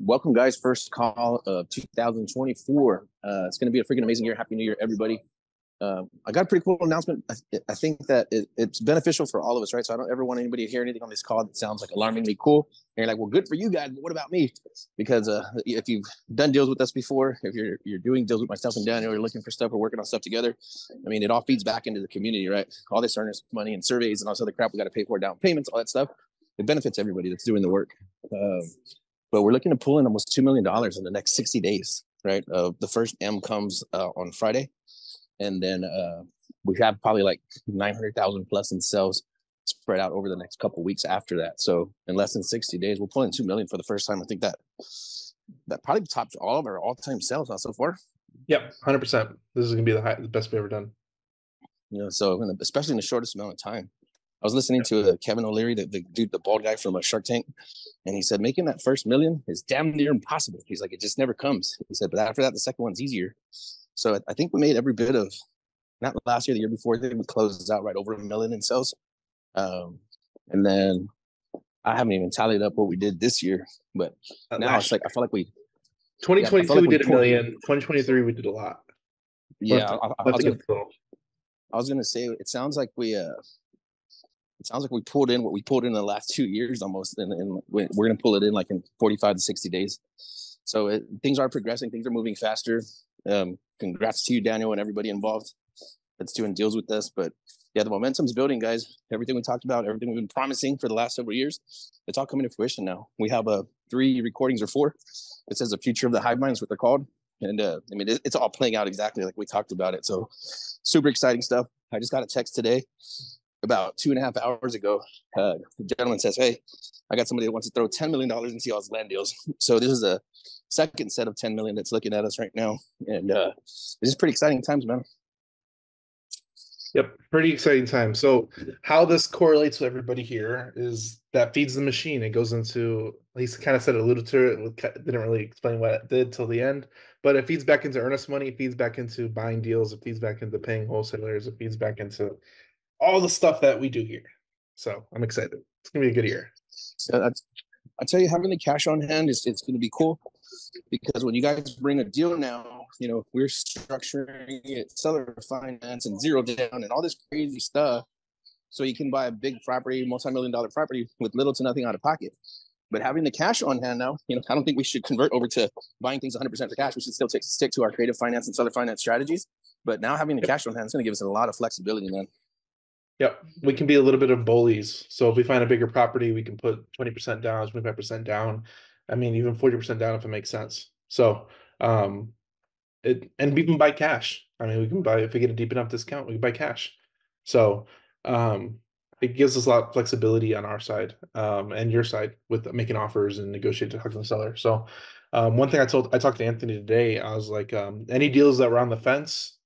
welcome, guys. First call of 2024. Uh, it's going to be a freaking amazing year. Happy New Year, everybody. Uh, I got a pretty cool announcement. I, I think that it, it's beneficial for all of us, right? So I don't ever want anybody to hear anything on this call that sounds like alarmingly cool. And you're like, well, good for you guys, but what about me? Because uh, if you've done deals with us before, if you're you're doing deals with myself and Daniel, you're looking for stuff, we're working on stuff together. I mean, it all feeds back into the community, right? All this earnest money and surveys and all this other crap we got to pay for, down payments, all that stuff. It benefits everybody that's doing the work. Um, but we're looking to pull in almost two million dollars in the next 60 days, right? Uh, the first M comes uh, on Friday, and then uh, we have probably like 900,000 plus in sales spread out over the next couple weeks after that. So in less than 60 days, we'll pull in 2 million for the first time. I think that that probably tops all of our all-time sales now so far. Yep, 100%. This is going to be the, high, the best we've ever done. You know, so especially in the shortest amount of time. I was listening to uh, Kevin O'Leary, the, the dude, the bald guy from a uh, Shark Tank, and he said making that first million is damn near impossible. He's like, it just never comes. He said, but after that, the second one's easier. So I think we made every bit of not last year, the year before, I think we closed out right over a million in sales. Um, and then I haven't even tallied up what we did this year, but uh, now it's like I feel like we 2022 yeah, like we did a million. 2023 we did a lot. Yeah, I, I, I, was gonna, I, was gonna, say it sounds like we uh it sounds like we pulled in what we pulled in the last two years almost, and, and we're gonna pull it in like in 45 to 60 days. So it, things are progressing, things are moving faster. Um, congrats to you, Daniel, and everybody involved that's doing deals with us. But yeah, the momentum's building, guys. Everything we talked about, everything we've been promising for the last several years, it's all coming to fruition now. We have uh, three recordings or four. It says the future of the hive mind is what they're called. And uh, I mean, it's all playing out exactly like we talked about it. So super exciting stuff. I just got a text today about two and a half hours ago. Uh, the gentleman says, Hey, I got somebody that wants to throw $10 million into y'all's land deals. So this is a second set of 10 million that's looking at us right now. And uh, this is pretty exciting times, man. Yep, pretty exciting time. So, how this correlates with everybody here is that feeds the machine. It goes into, at least kind of said alluded to it, didn't really explain what it did till the end, but it feeds back into earnest money, it feeds back into buying deals, it feeds back into paying wholesalers, it feeds back into all the stuff that we do here. So, I'm excited. It's going to be a good year. So I tell you, having the cash on hand is it's going to be cool because when you guys bring a deal now, you know, we're structuring it, seller finance and zero down and all this crazy stuff. So you can buy a big property, multi-million dollar property with little to nothing out of pocket. But having the cash on hand now, you know, I don't think we should convert over to buying things 100% for cash. We should still take, stick to our creative finance and seller finance strategies. But now having the cash on hand is going to give us a lot of flexibility, man. Yep. We can be a little bit of bullies. So if we find a bigger property, we can put 20% down, 25% down. I mean, even 40% down if it makes sense. So, um, it, and we can buy cash. I mean, we can buy, if we get a deep enough discount, we can buy cash. So, um, it gives us a lot of flexibility on our side, um, and your side with making offers and negotiating to talk to the seller. So, um, one thing I told, I talked to Anthony today, I was like, um, any deals that were on the fence,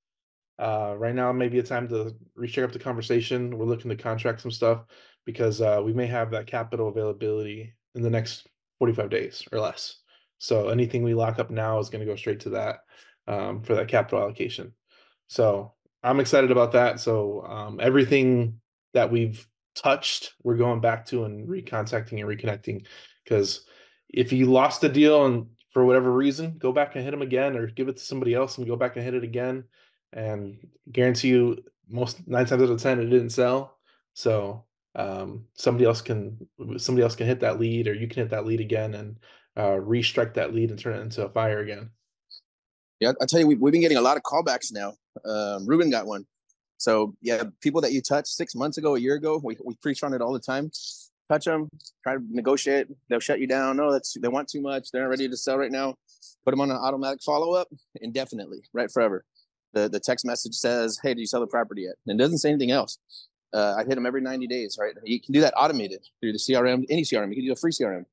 uh, right now may be a time to recheck up the conversation. We're looking to contract some stuff because uh, we may have that capital availability in the next 45 days or less. So anything we lock up now is going to go straight to that um, for that capital allocation. So I'm excited about that. So um, everything that we've touched, we're going back to and recontacting and reconnecting. Because if you lost a deal and for whatever reason, go back and hit them again, or give it to somebody else and go back and hit it again, and guarantee you most nine times out of ten it didn't sell. So um, somebody else can somebody else can hit that lead, or you can hit that lead again and uh, restrike that lead and turn it into a fire again. Yeah, I tell you, we, we've been getting a lot of callbacks now. Um, Ruben got one. So yeah, people that you touched six months ago, a year ago, we, we preach on it all the time. Touch them, try to negotiate. They'll shut you down. No, that's they want too much. They're not ready to sell right now. Put them on an automatic follow up indefinitely, right forever. The the text message says, "Hey, did you sell the property yet?" And it doesn't say anything else. Uh, I hit them every 90 days, right? You can do that automated through the CRM, any CRM. You can do a free CRM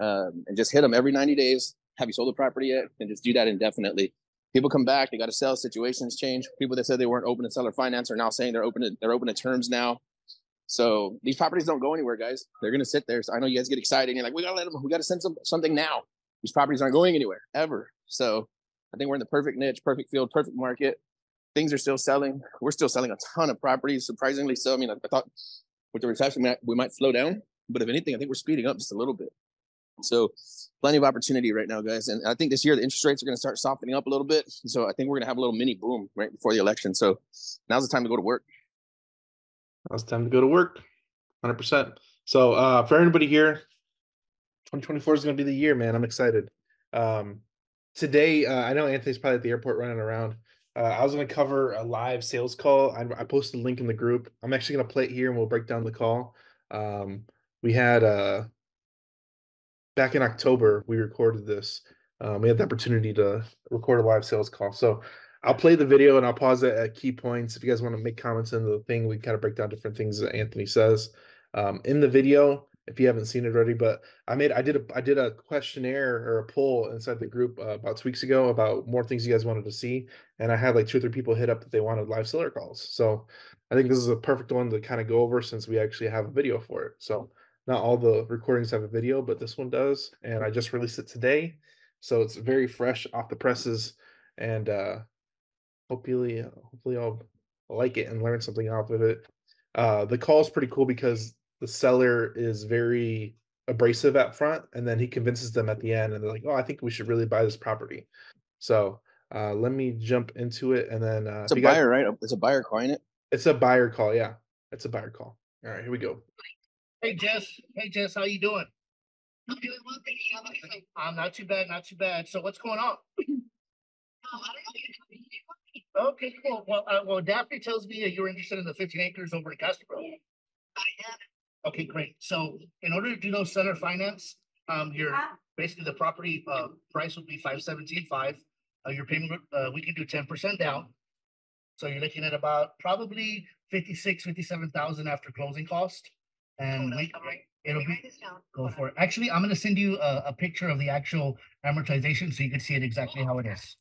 um, and just hit them every 90 days. Have you sold the property yet? And just do that indefinitely. People come back. They got to sell. Situations change. People that said they weren't open to seller finance are now saying they're open. To, they're open to terms now. So these properties don't go anywhere, guys. They're gonna sit there. So I know you guys get excited. And You're like, we gotta let them. We gotta send some something now. These properties aren't going anywhere ever. So I think we're in the perfect niche, perfect field, perfect market. Things are still selling. We're still selling a ton of properties, surprisingly so. I mean, I, I thought with the recession we might, we might slow down, but if anything, I think we're speeding up just a little bit. So plenty of opportunity right now, guys. And I think this year the interest rates are going to start softening up a little bit. So I think we're going to have a little mini boom right before the election. So now's the time to go to work. Now it's time to go to work. Hundred percent. So uh for everybody here, twenty twenty four is gonna be the year, man. I'm excited. Um today, uh, I know Anthony's probably at the airport running around. Uh, I was gonna cover a live sales call. I, I posted a link in the group. I'm actually gonna play it here and we'll break down the call. Um we had uh back in October, we recorded this. Um, we had the opportunity to record a live sales call. So I'll play the video and I'll pause it at key points. If you guys want to make comments in the thing, we kind of break down different things that Anthony says. Um, in the video, if you haven't seen it already, but I made I did a I did a questionnaire or a poll inside the group uh, about two weeks ago about more things you guys wanted to see, and I had like two or three people hit up that they wanted live seller calls. So I think this is a perfect one to kind of go over since we actually have a video for it. So not all the recordings have a video, but this one does, and I just released it today, so it's very fresh off the presses, and uh, hopefully, hopefully I'll like it and learn something off of it. Uh, the call is pretty cool because the seller is very abrasive at front, and then he convinces them at the end, and they're like, "Oh, I think we should really buy this property." So uh, let me jump into it, and then uh, It's a if you guys- buyer, right? It's a buyer calling it. it's a buyer call. Yeah, it's a buyer call. All right, here we go. Hey Jess, hey Jess, how you doing? I'm doing well, thank you. How about yourself? I'm not too bad, not too bad. So what's going on? Um, I don't know, you tell me. You want me? Okay, cool. Well, uh, well, Daphne tells me that you're interested in the fifteen acres over in Castro. I am. Okay, great. So in order to do those seller finance, um, your, basically the property, uh, price would be five seventeen five. Uh, your payment, uh, we can do ten percent down. So you're looking at about probably fifty-six, fifty-seven thousand after closing cost. And Hold on, we, it'll be, write this down. go for it. Actually, I'm gonna send you a, a picture of the actual amortization so you can see it exactly how it is.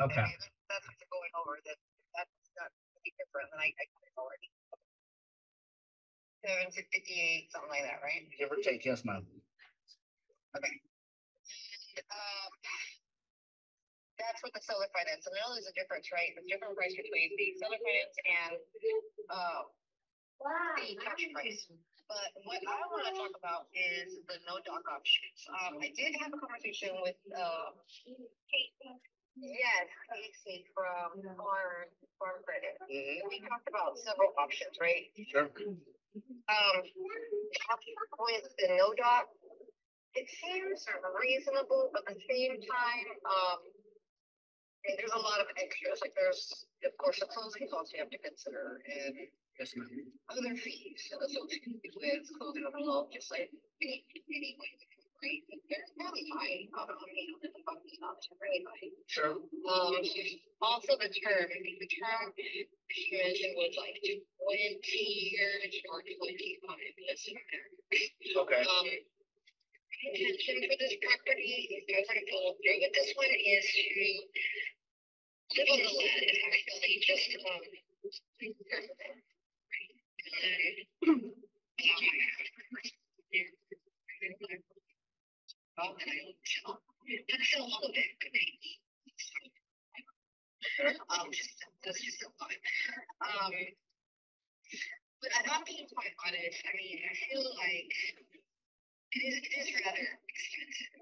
Okay. That's what you're going over, that, that's, different than I, I already. Seven to fifty-eight, something like that, right? Give or take, yes, ma'am. Okay. And, um. That's what the seller finance, and I know there's a difference, right? There's a different price between the seller finance and, uh, the cash price. But what I wanna talk about is the no doc options. Um, I did have a conversation with, uh, Kate. Yes, Casey from Farm, Farm Credit. Mm-hmm. We talked about several options, right? Sure. Um, with the no doc, it seems reasonable, but at the same time, um, there's a lot of extras, like there's, of course, the closing costs you have to consider and Yes, ma'am. other fees. Associated with the loan, just like anyway, There's probably high, I don't you the company's not for anybody. Sure. Um, also the term, I think the term she mentioned was like twenty years or twenty-five, that's in there. Okay. Um, intention for this property, if you're gonna go through with this one is to live on the land and actually just, um. Um, just, that's just. Um. But I thought being quite honest, I mean, I feel like it is, it is rather expensive.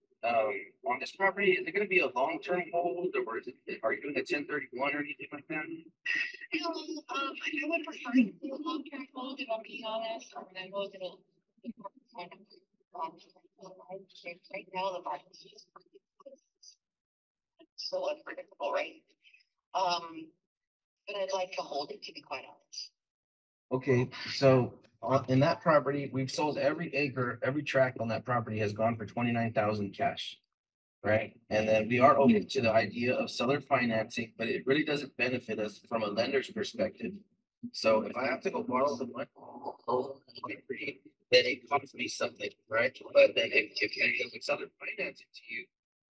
Um, on this property, is it gonna be a long-term hold or is it, are you doing a ten thirty-one or anything like that? You know, um, I would prefer to do a long-term hold, if I'm being honest, I mean, I know it'll. Um, right now, the market is. So unpredictable, right? Um, but I'd like to hold it, to be quite honest. Okay, so on, in that property, we've sold every acre, every tract on that property has gone for twenty-nine thousand cash. right? And then we are open to the idea of seller financing, but it really doesn't benefit us from a lender's perspective. So if I have to go borrow the money, then it costs me something, right? But then if, if if we seller finance it to you,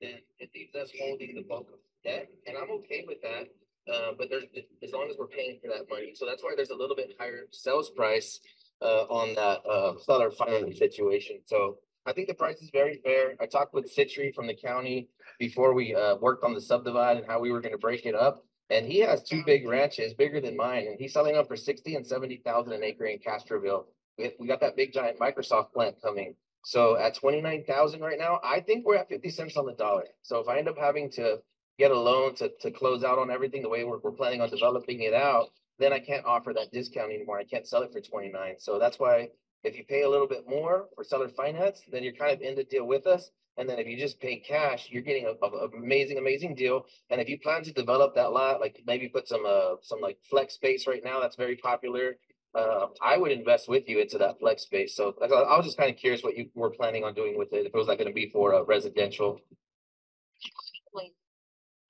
then it leaves us holding the bulk of debt, and I'm okay with that. Uh, but there's, as long as we're paying for that money, so that's why there's a little bit higher sales price uh, on that uh, seller finance situation. So I think the price is very fair. I talked with Citry from the county before we uh, worked on the subdivide and how we were going to break it up. And he has two big ranches, bigger than mine, and he's selling them for sixty and seventy thousand an acre in Castroville. We, we got that big giant Microsoft plant coming. So at twenty-nine thousand right now, I think we're at fifty cents on the dollar. So if I end up having to get a loan to, to close out on everything the way we're, we're planning on developing it out, then I can't offer that discount anymore. I can't sell it for twenty-nine. So that's why if you pay a little bit more for seller finance, then you're kind of in the deal with us. And then if you just pay cash, you're getting a, a, a amazing, amazing deal. And if you plan to develop that lot, like maybe put some uh some like flex space right now, that's very popular. Uh, I would invest with you into that flex space. So I, I was just kind of curious what you were planning on doing with it. If it was like going to be for a residential.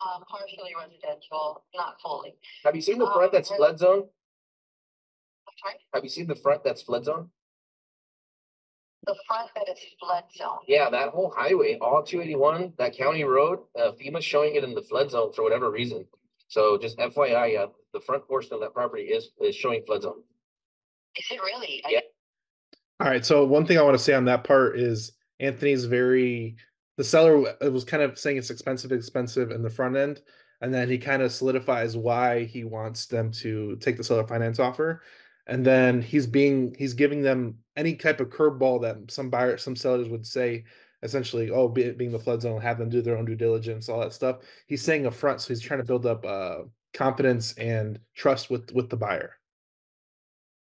Like, Uh, partially residential, not fully. Have you seen the Um, front that's res- flood zone? Sorry, Have you seen the front that's flood zone? the front that is flood zone. Yeah, that whole highway, all two eighty-one, that county road, uh, FEMA's showing it in the flood zone for whatever reason. So just FYI, uh, the front portion of that property is, is showing flood zone. Is it really? I Yeah. All right. So one thing I want to say on that part is Anthony's very the seller was kind of saying it's expensive, expensive in the front end, and then he kind of solidifies why he wants them to take the seller finance offer. And then he's being he's giving them any type of curveball that some buyer some sellers would say essentially, oh, be being the flood zone, have them do their own due diligence, all that stuff. He's saying upfront, so he's trying to build up uh confidence and trust with with the buyer.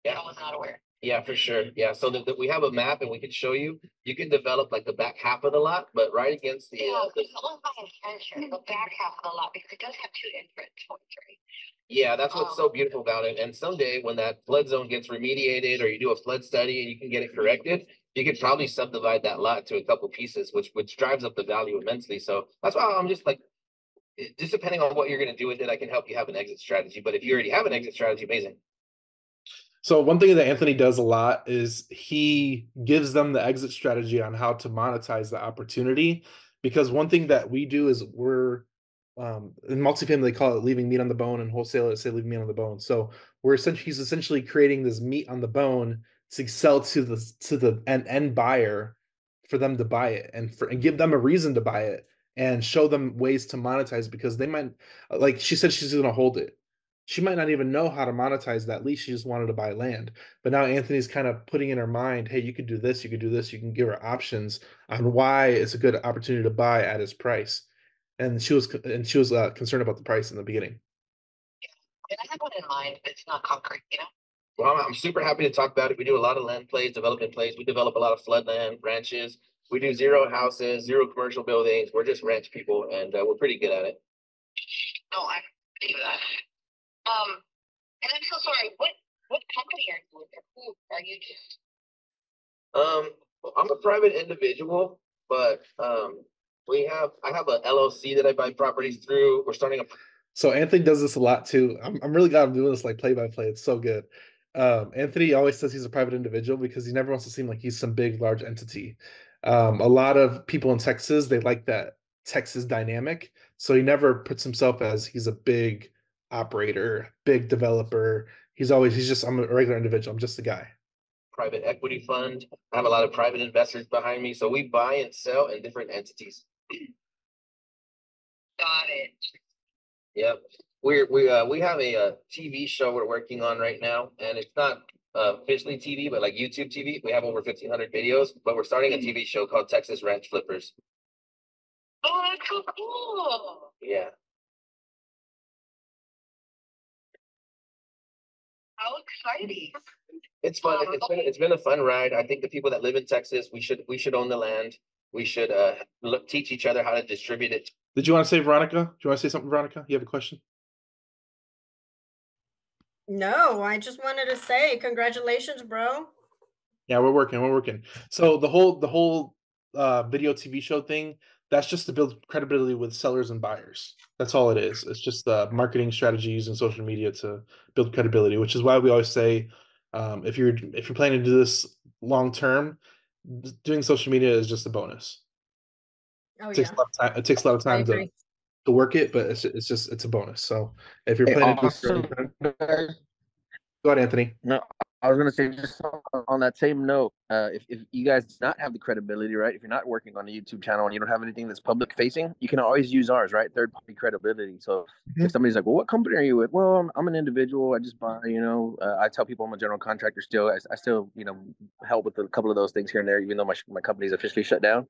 I was not aware. Yeah, for sure. Yeah, so that, that we have a map and we can show you, you can develop like the back half of the lot, but right against the, Yeah, uh, the- it's almost by intention, the back half of the lot, because it does have two entrance points, right? yeah, that's what's so Um, beautiful about it. And someday when that flood zone gets remediated or you do a flood study and you can get it corrected, you could probably subdivide that lot to a couple pieces, which, which drives up the value immensely. So that's why I'm just like, just depending on what you're gonna do with it, I can help you have an exit strategy. But if you already have an exit strategy, amazing. So one thing that Anthony does a lot is he gives them the exit strategy on how to monetize the opportunity. Because one thing that we do is we're um in multifamily they call it leaving meat on the bone and wholesalers say leaving meat on the bone. So we're essentially he's essentially creating this meat on the bone to sell to the to the end, end buyer for them to buy it and for and give them a reason to buy it and show them ways to monetize because they might like she said she's gonna hold it she might not even know how to monetize that lease. She just wanted to buy land. But now Anthony's kind of putting in her mind, hey, you could do this, you could do this, you can give her options on why it's a good opportunity to buy at his price. And she was and she was uh, concerned about the price in the beginning. Yeah, And I have one in mind, but it's not concrete, you know? Well, I'm, I'm super happy to talk about it. We do a lot of land plays, development plays. We develop a lot of flood land, ranches. We do zero houses, zero commercial buildings. We're just ranch people and uh, we're pretty good at it. No, I believe that. Um, and I'm so sorry, what, what company are you with, or who, are you just, Um, I'm a private individual, but um, we have, I have a LLC that I buy properties through. We're starting a So Anthony does this a lot too. I'm, I'm really glad I'm doing this like play by play. It's so good. Um, Anthony always says he's a private individual because he never wants to seem like he's some big, large entity. Um, a lot of people in Texas, they like that Texas dynamic. So he never puts himself as he's a big operator, big developer. He's always, he's just, I'm a regular individual. I'm just a guy. private equity fund. I have a lot of private investors behind me. So we buy and sell in different entities. got it? Yep, we're, we, uh, we have a, uh TV show we're working on right now, and it's not uh, officially TV, but like YouTube TV. We have over fifteen hundred videos, but we're starting a TV show called Texas Ranch Flippers. Oh, that's so cool. Yeah, How exciting. it's fun. Um, It's been, it's been a fun ride. I think the people that live in Texas, we should, we should own the land. We should, uh, look, teach each other how to distribute it. Did you want to say Veronica? Do you want to say something, Veronica? You have a question? No, I just wanted to say congratulations, bro. Yeah, we're working, we're working. So the whole the whole uh video TV show thing, that's just to build credibility with sellers and buyers. That's all it is. It's just the marketing strategies and social media to build credibility, which is why we always say um, if you're if you're planning to do this long term, doing social media is just a bonus. Oh, It takes yeah. a lot of time. It takes a lot of time to, to work it, but it's it's just it's a bonus. So if you're Hey, planning to do also, certain- guys, go ahead, Anthony. No, I was gonna say just on- that same note, uh, if, if you guys do not have the credibility, right? If you're not working on a YouTube channel and you don't have anything that's public facing, you can always use ours, right? Third party credibility. So Mhm. if somebody's like, "Well, what company are you with?" Well, I'm, I'm an individual. I just buy, you know. Uh, I tell people I'm a general contractor. Still, I, I still, you know, help with a couple of those things here and there, even though my my company's officially shut down.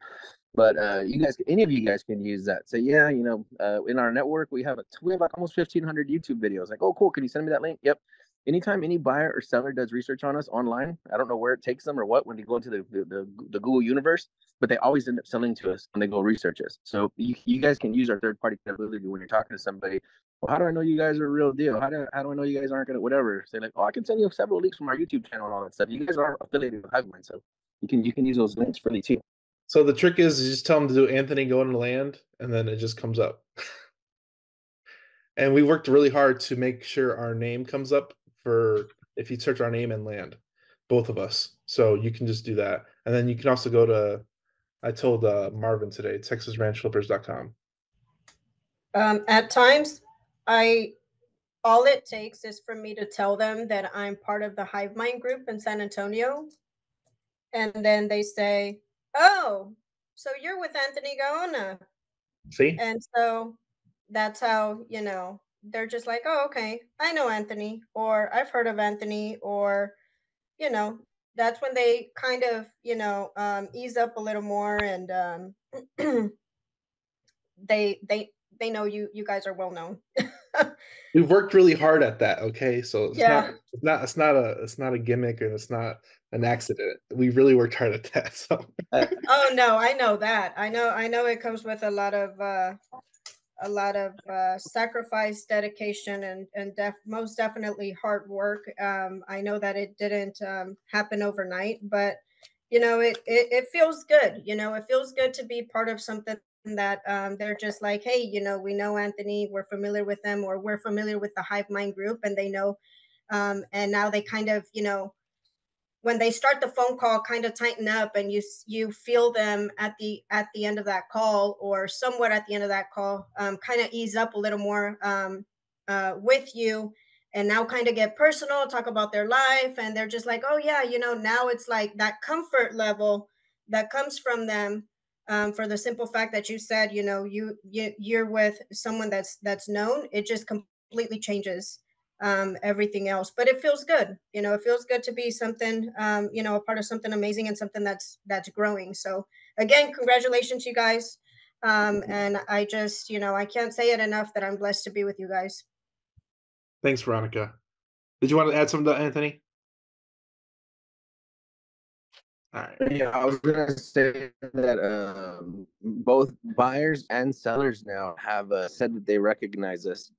But uh, you guys, any of you guys can use that. Say, yeah, you know, uh, in our network we have a we have like almost 1,500 YouTube videos. Like, oh, cool. Can you send me that link? Yep anytime any buyer or seller does research on us online, I don't know where it takes them or what when they go into the, the, the, the Google universe, but they always end up selling to us when they go research us. So you, you guys can use our third party credibility when you're talking to somebody. Well, how do I know you guys are a real deal? How do, how do I know you guys aren't gonna whatever? Say like, oh, I can send you several links from our YouTube channel and all that stuff. You guys are affiliated with Hivemind, so you can you can use those links freely too. So the trick is you just tell them to do Anthony Gaona land, and then it just comes up. and we worked really hard to make sure our name comes up for if you search our name and land, both of us. So you can just do that, and then you can also go to. I told uh, Marvin today, TexasRanchFlippers.com. Um, at times, I all it takes is for me to tell them that I'm part of the Hive Mind group in San Antonio, and then they say, "Oh, so you're with Anthony Gaona," See, and so that's how you know they're just like, "Oh, okay, I know Anthony," or "I've heard of Anthony," or you know, that's when they kind of you know um, ease up a little more and um, they they they know you you guys are well known. we've worked really hard at that. Okay, so it's Yeah. not it's not it's not a it's not a gimmick and it's not an accident. We really worked hard at that. So oh no, I know that. I know I know it comes with a lot of uh a lot of uh sacrifice, dedication and and def- most definitely hard work. Um I know that it didn't um happen overnight, but you know, it it, it feels good. You know, it feels good to be part of something that um they're just like, hey, you know, we know Anthony, we're familiar with them or we're familiar with the Hive Mind group and they know um and now they kind of, you know, when they start the phone call kind of tighten up and you you feel them at the at the end of that call or somewhat at the end of that call um, kind of ease up a little more um, uh, with you and now kind of get personal talk about their life and they're just like oh yeah you know now it's like that comfort level that comes from them um, for the simple fact that you said you know you, you you're with someone that's that's known. It just completely changes um, everything else. But it feels good, you know. It feels good to be something, um, you know, a part of something amazing and something that's that's growing. So again, congratulations, you guys. Um, and I just, you know, I can't say it enough that I'm blessed to be with you guys. thanks, Veronica. Did you want to add something to Anthony? All right. Yeah, I was gonna say that um, both buyers and sellers now have uh, said that they recognize us.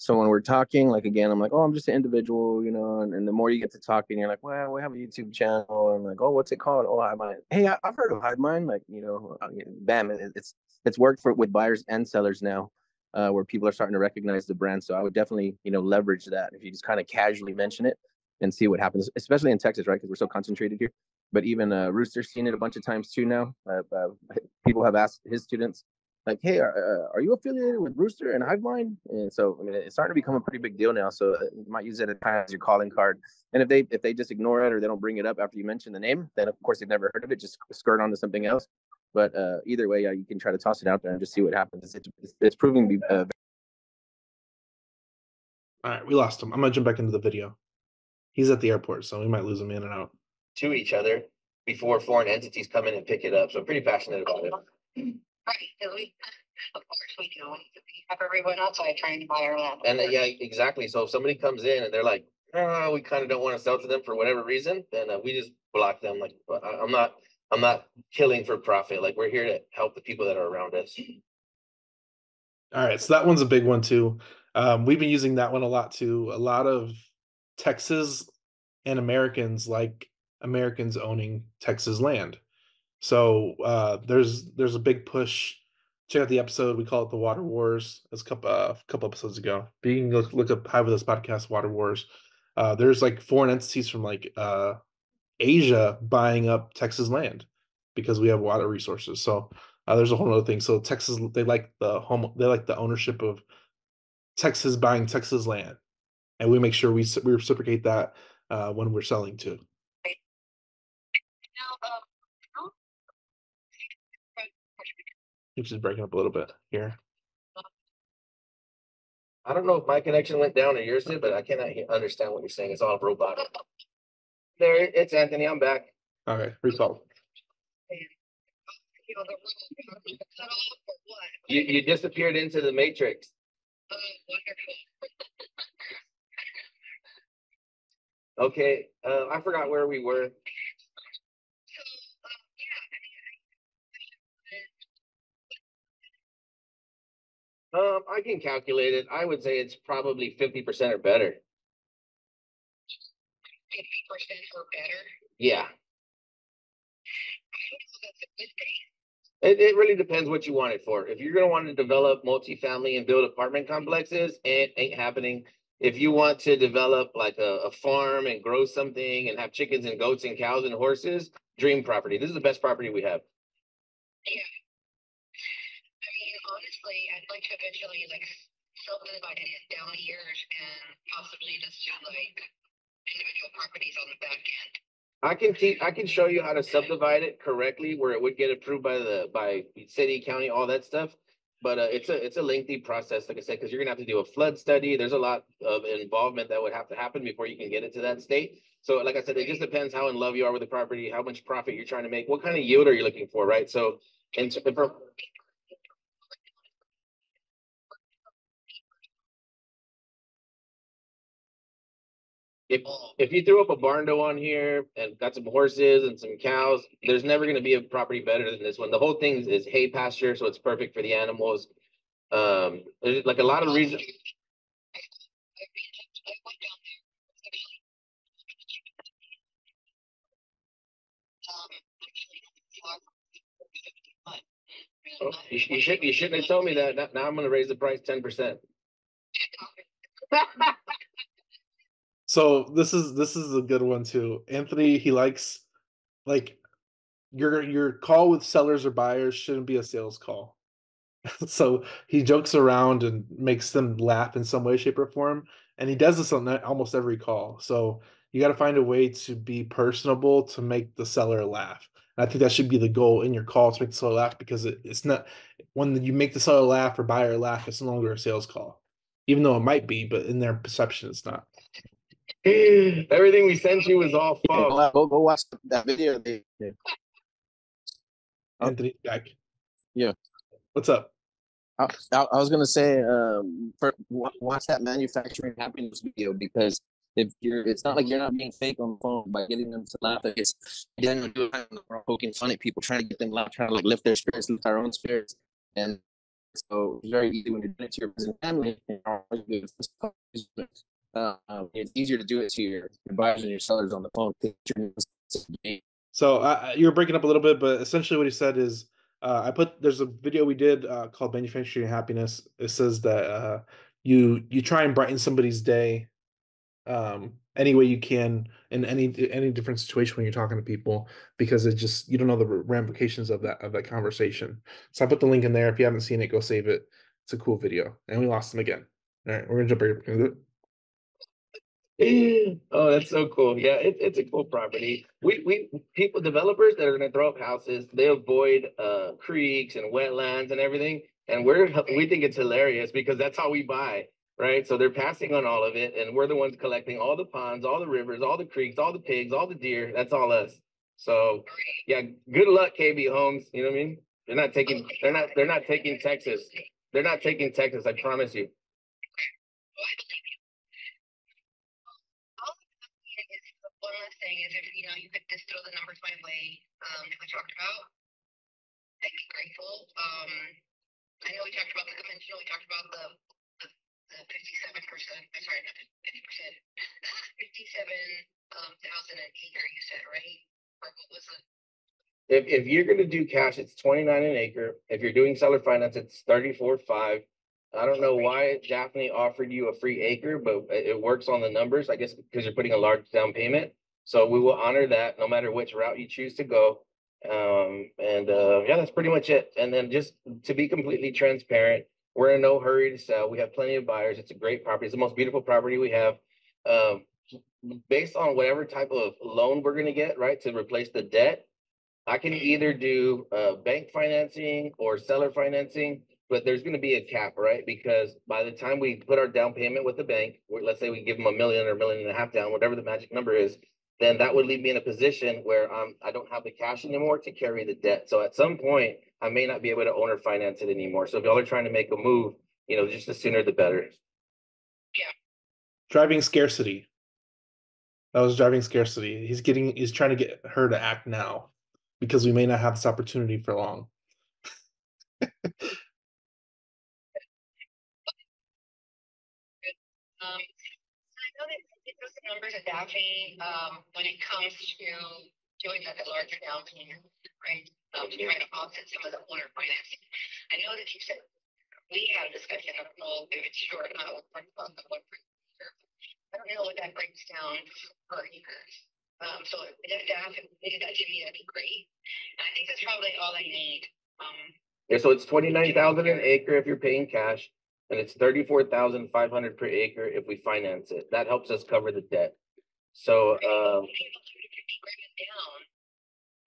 So when we're talking, like again, I'm like, oh, I'm just an individual, you know. And, and the more you get to talking, you're like, well, we have a YouTube channel, and like, oh, what's it called? Oh, Hive Mind. Hey, I, I've heard of Hive Mind. Like, you know, uh, bam, it, it's it's worked for with buyers and sellers now, uh, where people are starting to recognize the brand. So I would definitely, you know, leverage that if you just kind of casually mention it and see what happens, especially in Texas, right? Because we're so concentrated here but even uh, Rooster's seen it a bunch of times too now. Uh, uh, people have asked his students, like, "Hey, are, uh, are you affiliated with Rooster and HiveMind?" And so, I mean, it's starting to become a pretty big deal now. So uh, you might use it as your calling card. And if they if they just ignore it or they don't bring it up after you mention the name, then of course they've never heard of it. Just skirt on to something else. But uh, either way, yeah, you can try to toss it out there and just see what happens. It's, it's, it's proving to be uh, All right, we lost him. I'm gonna jump back into the video. He's at the airport, so we might lose him in and out. to each other before foreign entities come in and pick it up. So I'm pretty passionate about it. Right, we, of course, we do, we have everyone outside trying to buy our land. And uh, yeah, exactly. So if somebody comes in and they're like, oh, we kind of don't want to sell to them for whatever reason, then uh, we just block them. Like, I'm not, I'm not killing for profit. Like, we're here to help the people that are around us. All right, so that one's a big one too. Um, we've been using that one a lot too. A lot of Texas and Americans like Americans owning Texas land. So uh, there's there's a big push check out the episode. We call it the Water Wars. It's a couple uh, couple episodes ago. But you can look look up Hive with Us podcast Water Wars. Uh, there's like foreign entities from like uh, Asia buying up Texas land because we have water resources. So uh, there's a whole other thing. So Texas, they like the home, they like the ownership of Texas buying Texas land, and we make sure we we reciprocate that uh, when we're selling too. Now, Which is breaking up a little bit here. I don't know if my connection went down or yours did, but I cannot he- understand what you're saying. It's all robotic. There, it's Anthony. I'm back. Okay, recall. you know, the road cut off or what? You you disappeared into the matrix. Uh, wonderful. Okay, uh, I forgot where we were. So, um, yeah, I mean, I, Um, I can calculate it. I would say it's probably fifty percent or better. fifty percent or better. Yeah, I don't know, that's a good thing. it, it really depends what you want it for. If you're gonna want to develop multifamily and build apartment complexes, it ain't happening. If you want to develop like a, a farm and grow something and have chickens and goats and cows and horses, dream property. This is the best property we have. Mean, I'd like to eventually like subdivide it down the years and possibly just do like individual properties on the back end. I can teach, I can show you how to subdivide it correctly where it would get approved by the, by city, county, all that stuff. But uh, it's a, it's a lengthy process, like I said, because you're gonna have to do a flood study. There's a lot of involvement that would have to happen before you can get it to that state. So like I said, it just depends how in love you are with the property, how much profit you're trying to make, what kind of yield are you looking for, right? So, and so for, if, if you threw up a barn door on here and got some horses and some cows, there's never gonna be a property better than this one. The whole thing is- hay pasture, so it's perfect for the animals. Um, like a lot of reasons. I mean, I, I went down there. actually. Actually, far from 50, but really Oh, You, you should, you shouldn't have told me that. Now, now I'm gonna raise the price ten percent. So this is this is a good one too. Anthony, he likes like your your call with sellers or buyers shouldn't be a sales call. so he jokes around and makes them laugh in some way, shape, or form. And he does this on almost every call. So you got to find a way to be personable to make the seller laugh. And I think that should be the goal in your call to make the seller laugh because it, it's not when you make the seller laugh or buyer laugh, it's no longer a sales call. Even though it might be, but in their perception, it's not. Everything we sent you was all Yeah, false. go, go go watch that video. They, they- Oh. Anthony's back. Yeah. What's up? I, I I was gonna say, um, for, watch that manufacturing happiness video because if you're, it's not like you're not being fake on the phone by getting them to laugh. Like it's getting them to do it, we're poking fun at people, trying to get them laugh, trying to like lift their spirits, lift our own spirits, and so it's very easy when you're doing it to your business family. Uh, um, it's easier to do it to your, your buyers and your sellers on the phone. So uh, you were breaking up a little bit, but essentially what he said is, uh, I put there's a video we did uh, called "Manufacturing Happiness." It says that uh, you you try and brighten somebody's day, um, any way you can in any any different situation when you're talking to people, because it just you don't know the ramifications of that of that conversation. So I put the link in there. If you haven't seen it, go save it. It's a cool video, and we lost him again. All right, we're gonna jump right into it. Oh, that's so cool. Yeah, it, it's a cool property. We, we, people, developers that are gonna throw up houses, they avoid, uh, creeks and wetlands and everything. And we're, we think it's hilarious because that's how we buy, right? So they're passing on all of it and we're the ones collecting all the ponds, all the rivers, all the creeks, all the pigs, all the deer. That's all us. So, yeah, good luck, KB Homes. You know what I mean? They're not taking, they're not, they're not taking Texas. They're not taking Texas, I promise you. All I'm asking is, one last thing is if, you know, you could just throw the numbers my way, um, that we talked about. I'd be grateful. Um, I know we talked about the conventional, we talked about the, the, the fifty-seven percent, I'm sorry, not fifty percent. Fifty-seven, um, thousand an acre, you said, right? Or what was it? If, if you're gonna do cash, it's twenty-nine an acre. If you're doing seller finance, it's thirty-four five. I don't know why Daphne offered you a free acre, but it works on the numbers, I guess, because you're putting a large down payment. So we will honor that no matter which route you choose to go. Um, and, uh, yeah, that's pretty much it. And then just to be completely transparent, we're in no hurry to sell. We have plenty of buyers. It's a great property. It's the most beautiful property we have. Um, based on whatever type of loan we're gonna get, right, to replace the debt. I can either do uh bank financing or seller financing, but there's gonna be a cap, right? Because by the time we put our down payment with the bank, let's say we give them a million or a million and a half down, whatever the magic number is. Then that would leave me in a position where um I don't have the cash anymore to carry the debt. So at some point, I may not be able to owner finance it anymore. So if y'all are trying to make a move, you know, just the sooner the better. Yeah. Driving scarcity. That was driving scarcity. He's getting he's trying to get her to act now because we may not have this opportunity for long. Um, I know the numbers at Daphne, um, when it comes to doing like a larger down payment, right? Um, to try to offset some of the owner financing. I know that you said, we had a discussion, I don't know if it's short, not what, about the one. I don't know what that breaks down per acre. Um, so if Daph, if that to me, that'd be great. I think that's probably all I need. Um, Yeah, so it's twenty-nine thousand an acre if you're paying cash, and it's thirty-four thousand five hundred per acre if we finance it. That helps us cover the debt. So, uh, People two to fifty grand down,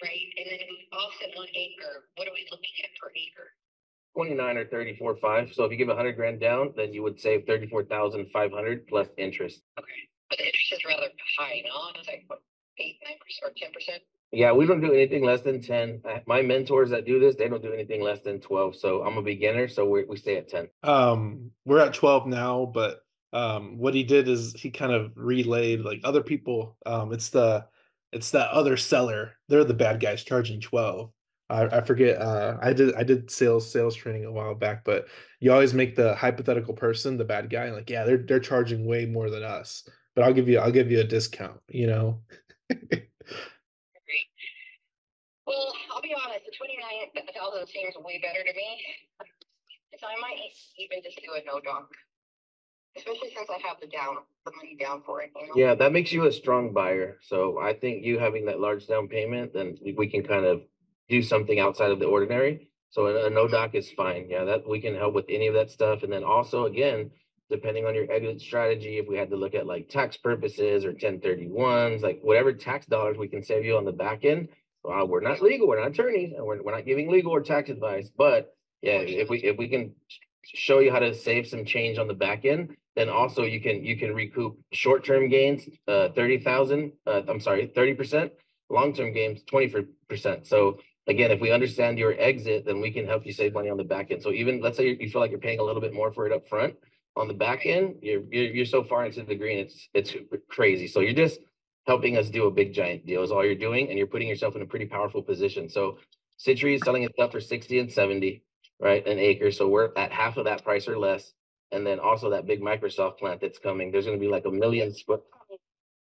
right? And then if we offset one acre, what are we looking at per acre? twenty-nine or thirty-four five, so if you give a hundred grand down, then you would save thirty-four thousand five hundred plus interest. Okay, but the interest is rather high, no? It's like what, eight, nine percent or ten percent? Yeah, we don't do anything less than ten. My mentors that do this, they don't do anything less than twelve, so I'm a beginner, so we, we stay at ten. Um, we're at 12 now, but um what he did is he kind of relayed like other people, um it's the it's that other seller, they're the bad guys charging 12. I, I forget uh I did I did sales sales training a while back, but you always make the hypothetical person the bad guy, like, yeah, they're they're charging way more than us, but I'll give you I'll give you a discount, you know. Well, I'll be honest, the twenty-nine thousand seems way better to me. So I might even just do a no doc. Especially since I have the down, the money down for it, you know? Yeah, that makes you a strong buyer, so I think you having that large down payment, then we, can kind of do something outside of the ordinary. So a, a no doc is fine, yeah, that, we can help with any of that stuff, and then also, again, depending on your exit strategy, if we had to look at like tax purposes or ten thirty ones, like whatever tax dollars we can save you on the back end. Uh, we're not legal, we're not attorneys, and we're, we're not giving legal or tax advice, but yeah, if we, if we can show you how to save some change on the back end, then also you can, you can recoup short-term gains, uh, thirty thousand, uh, I'm sorry, thirty percent. Long-term gains, twenty percent. So again, if we understand your exit, then we can help you save money on the back end. So even, let's say you you feel like you're paying a little bit more for it up front, On the back end, you're, you're, you're so far into the green, it's, it's crazy. So you're just helping us do a big giant deal is all you're doing, and you're putting yourself in a pretty powerful position. So Citrus is selling its stuff for sixty and seventy, right, an acre. So we're at half of that price or less. And then also that big Microsoft plant that's coming, there's gonna be like a million square.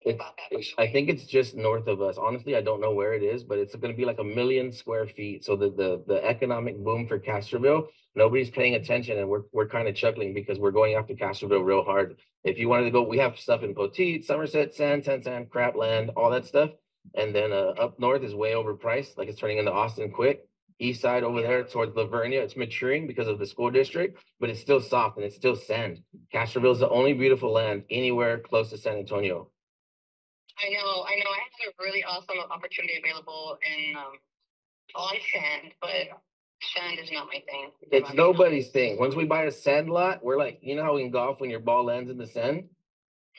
It's, I think it's just north of us. Honestly, I don't know where it is, but it's gonna be like a million square feet. So the, the, the economic boom for Castroville, nobody's paying attention and we're, we're kind of chuckling because we're going after Castroville real hard. If you wanted to go, we have stuff in Poteet, Somerset, San, San, San, Crapland, all that stuff. And then, uh, up north is way overpriced, like it's turning into Austin quick. East side over there towards La Vernia, it's maturing because of the school district, but it's still soft and it's still sand. Castroville is the only beautiful land anywhere close to San Antonio. I know, I know, I had a really awesome opportunity available in, um, on sand, but sand is not my thing. It's I'm nobody's honest. thing. Once we buy a sand lot, we're like, you know how in golf, when your ball lands in the sand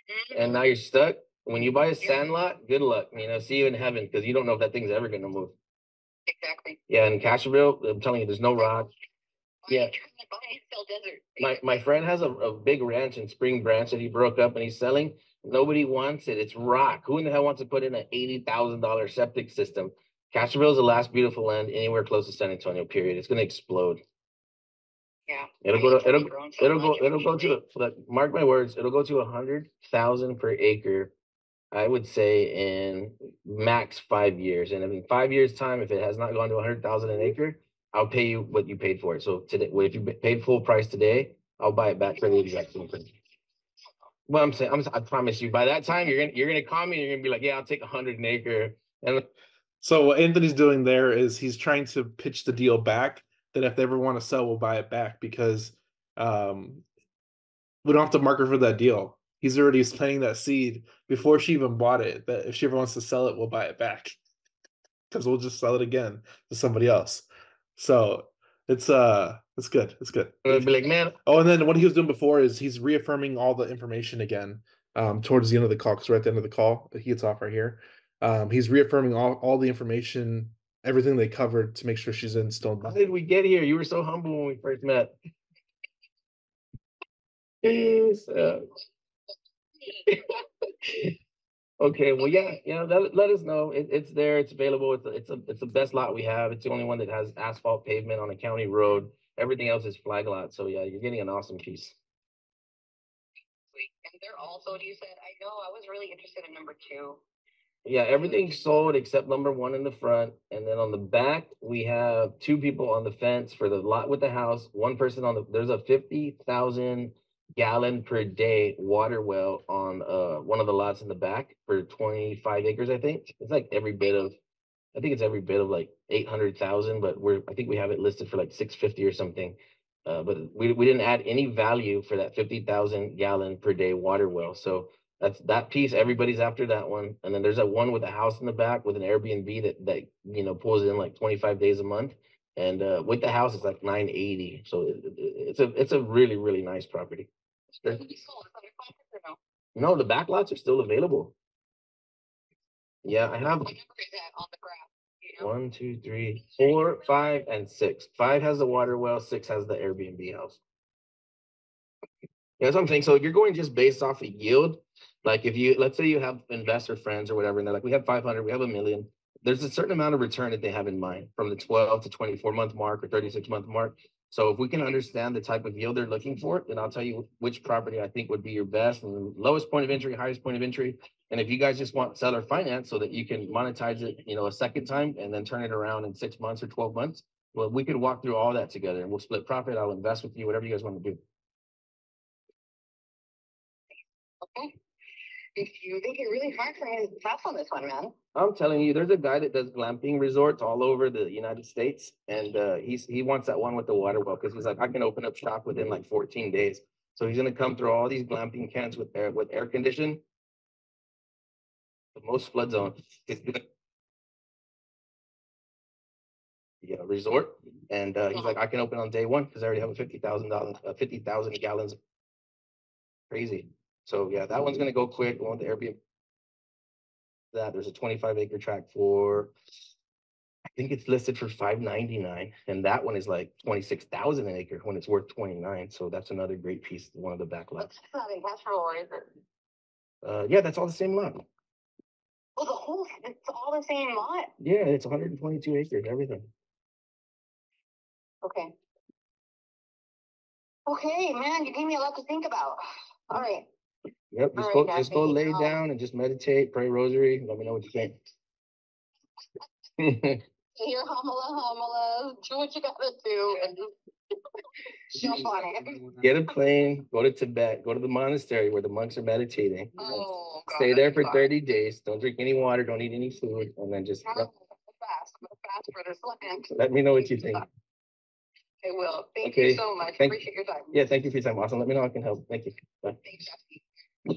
Mhm. and now you're stuck? When you buy a sand lot, good luck, you know, see you in heaven, because you don't know if that thing's ever gonna move. Exactly. Yeah, in Castroville, I'm telling you, there's no rock. Buy Yeah. and try to buy and sell desert. My, my friend has a, a big ranch in Spring Branch that he broke up and he's selling. Nobody wants it. It's rock. Who in the hell wants to put in an eighty thousand dollar septic system? Castroville is the last beautiful land anywhere close to San Antonio, period. It's gonna explode. Yeah. It'll go to, it'll, totally grown, so it'll go, it it'll go to, like, mark my words, it'll go to a hundred thousand per acre. I would say in max five years, and in five years' time, if it has not gone to a hundred thousand an acre, I'll pay you what you paid for it. So today, if you paid full price today, I'll buy it back for the exact same price. Well, I'm saying, I'm, I promise you, by that time, you're gonna, you're gonna call me and you're gonna be like, yeah, I'll take a hundred an acre. And So what Anthony's doing there is he's trying to pitch the deal back that if they ever want to sell, we'll buy it back because um we don't have to market for that deal. He's already planting that seed before she even bought it. That if she ever wants to sell it, we'll buy it back. Because we'll just sell it again to somebody else. So it's uh it's good. It's good. I'll be like, man, Oh, and then what he was doing before is he's reaffirming all the information again um, towards the end of the call because we're at the end of the call. He gets off right here. Um, he's reaffirming all, all the information, everything they covered to make sure she's in stone. how did we get here? You were so humble when we first met. Yes, Okay, well, yeah, yeah, let, let us know. It, it's there, it's available. It's, a- it's a, it's the best lot we have. It's the only one that has asphalt pavement on a county road. Everything else is flag lot. So yeah, you're getting an awesome piece. Sweet. And they're also, you said, I know, I was really interested in number two. Yeah, everything's sold except number one in the front, and then on the back, we have two people on the fence for the lot with the house, one person on the, there's a fifty thousand gallon per day water well on uh one of the lots in the back for twenty-five acres, I think. It's like every bit of, I think it's every bit of like eight hundred thousand, but we're, I think we have it listed for like six fifty or something. Uh, but we, we didn't add any value for that fifty thousand gallon per day water well, so that's that piece, everybody's after that one. And then there's that one with a house in the back with an Airbnb that, that, you know, pulls in like twenty-five days a month. And, uh, with the house, it's like nine eighty. So it, it- it's a, it's a really, really nice property. Sure. You sold it under contract or no? The back lots are still available. Yeah, I have What one, two, three, four, five, and six. Five has the water well, six has the Airbnb house. That's what I'm saying. So you're going just based off of yield. Like if you, let's say you have investor friends or whatever, and they're like, we have five hundred, we have a million. There's a certain amount of return that they have in mind from the twelve to twenty-four month mark or thirty-six month mark. So if we can understand the type of yield they're looking for, then I'll tell you which property I think would be your best and lowest point of entry, highest point of entry. And if you guys just want seller finance so that you can monetize it, you know, a second time and then turn it around in six months or twelve months. Well, we could walk through all that together and we'll split profit. I'll invest with you, whatever you guys want to do. Okay. If you think you're really hard for me to pass on this one, man. I'm telling you, there's a guy that does glamping resorts all over the United States. And uh, he's, he wants that one with the water well, because he's like, I can open up shop within like fourteen days. So he's gonna come through all these glamping camps with air, with air condition. The most flood zone. Yeah, resort. And uh, he's like, I can open on day one, because I already have a fifty thousand dollars, uh, fifty thousand gallons. Crazy. So yeah, that one's gonna go quick, with the Airbnb that there's a twenty-five acre tract for. I think it's listed for five ninety-nine, and that one is like twenty-six thousand an acre when it's worth twenty-nine, so that's another great piece, one of the back lots. It's not or is it? Uh, yeah, that's all the same lot. Oh, the whole, it's all the same lot. Yeah, it's hundred and twenty-two acres, everything. Okay. Okay, man, you gave me a lot to think about. All right. Yep, just go, just go lay um, down and just meditate, pray rosary, let me know what you think. Here, humala, humala, do what you gotta do and just jump on it. Get a plane, go to Tibet, go to the monastery where the monks are meditating. Oh, God, Stay there for thirty days, don't drink any water, don't eat any food, and then just I'm let- gonna fast, I'm gonna fast for this land. let me know what you think. I will. Thank Okay, you so much. thank- Appreciate your time. Yeah, thank you for your time. Awesome. Let me know how I can help. Thank you. Bye. Thanks.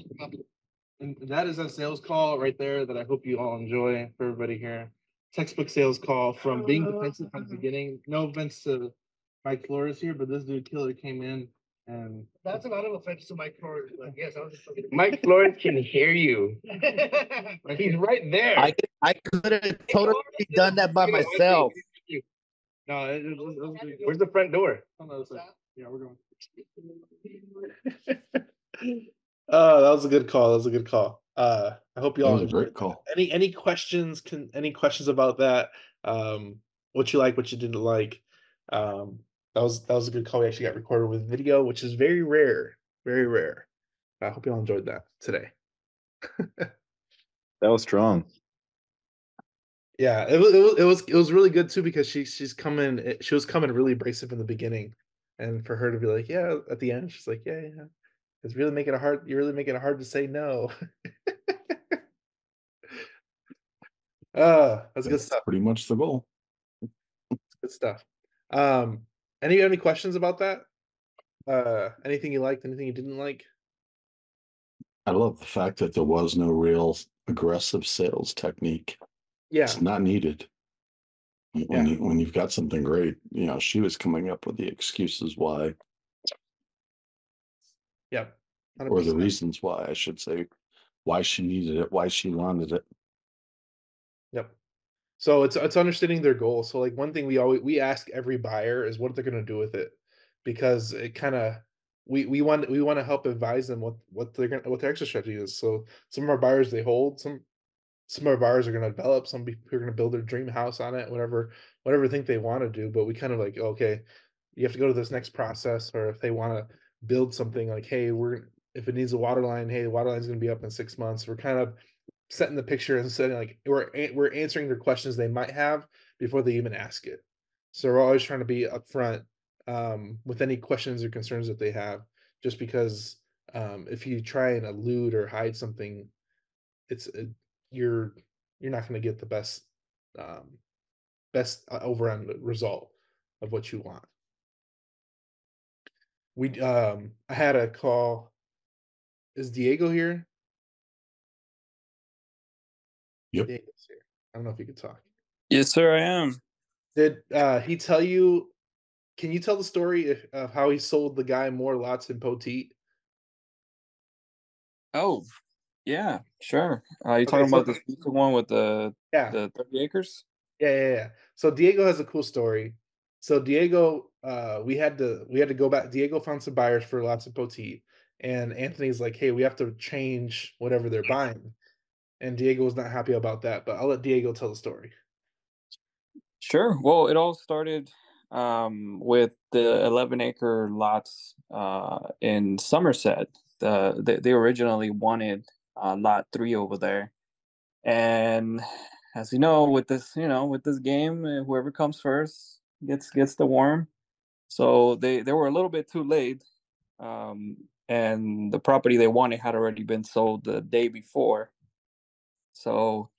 And that is a sales call right there that I hope you all enjoy for everybody here. Textbook sales call from being oh, defensive from the uh-huh. beginning. No offense to Mike Flores here, but this dude killer came in and That's a lot of offense to Mike Flores, but yes, I was just. looking- Mike Flores can hear you. He's right there. I I could have totally done that by myself. no, it, it was, it was good. Where's the front door? On the other side. Yeah, we're going. Oh, that was a good call. That was a good call. Uh, I hope you all enjoyed great call. any any questions can any questions about that um what you like what you didn't like um that was that was a good call we actually got recorded with video which is very rare very rare i hope you all enjoyed that today That was strong. Yeah, it was, it was it was it was really good too because she she's coming eh, she was coming really abrasive in the beginning, and for her to be like yeah at the end she's like yeah yeah it's really making it hard you're really making it hard to say no. uh that's good stuff. Pretty much the goal. Good stuff. Um, any any questions about that? Uh, anything you liked? Anything you didn't like? I love the fact that there was no real aggressive sales technique. Yeah, It's not needed. When Yeah. you, when you've got something great, you know, she was coming up with the excuses why, yep. or the 100%. reasons why, I should say, why she needed it, why she wanted it. Yep. So it's it's understanding their goal. So like one thing we always we ask every buyer is what they're gonna do with it, because it kind of we we want we want to help advise them what what they're gonna what their exit strategy is. So some of our buyers they hold some some of our buyers are gonna develop some people are gonna build their dream house on it whatever whatever they think they want to do. But we kind of like okay, you have to go to this next process, or if they want to build something like hey we're if it needs a water line hey the water line's gonna be up in six months. We're kind of setting the picture and setting like we're we're answering their questions they might have before they even ask it. So we're always trying to be upfront um, with any questions or concerns that they have. Just because um, if you try and elude or hide something, it's it, you're you're not going to get the best um, best uh, overall result of what you want. We um I had a call. Is Diego here? Yep. Diego's here. I don't know if you could talk. Yes, sir, I am. Did uh he tell you? Can you tell the story if, of how he sold the guy more lots in Poteet? Oh, yeah, sure. Uh, you Okay, talking so- about the recent one with the Yeah, the 30 acres? yeah, yeah, yeah. So Diego has a cool story. So Diego, uh, we had to we had to go back. Diego found some buyers for lots of Poteet, and Anthony's like, "Hey, we have to change whatever they're buying." And Diego was not happy about that, but I'll let Diego tell the story. Sure. Well, it all started um, with the 11 acre lots uh, in Somerset. The, they, they originally wanted uh, lot three over there. And as you know, with this, you know, with this game, uh, whoever comes first gets gets the worm. So they, they were a little bit too late. Um, and the property they wanted had already been sold the day before. So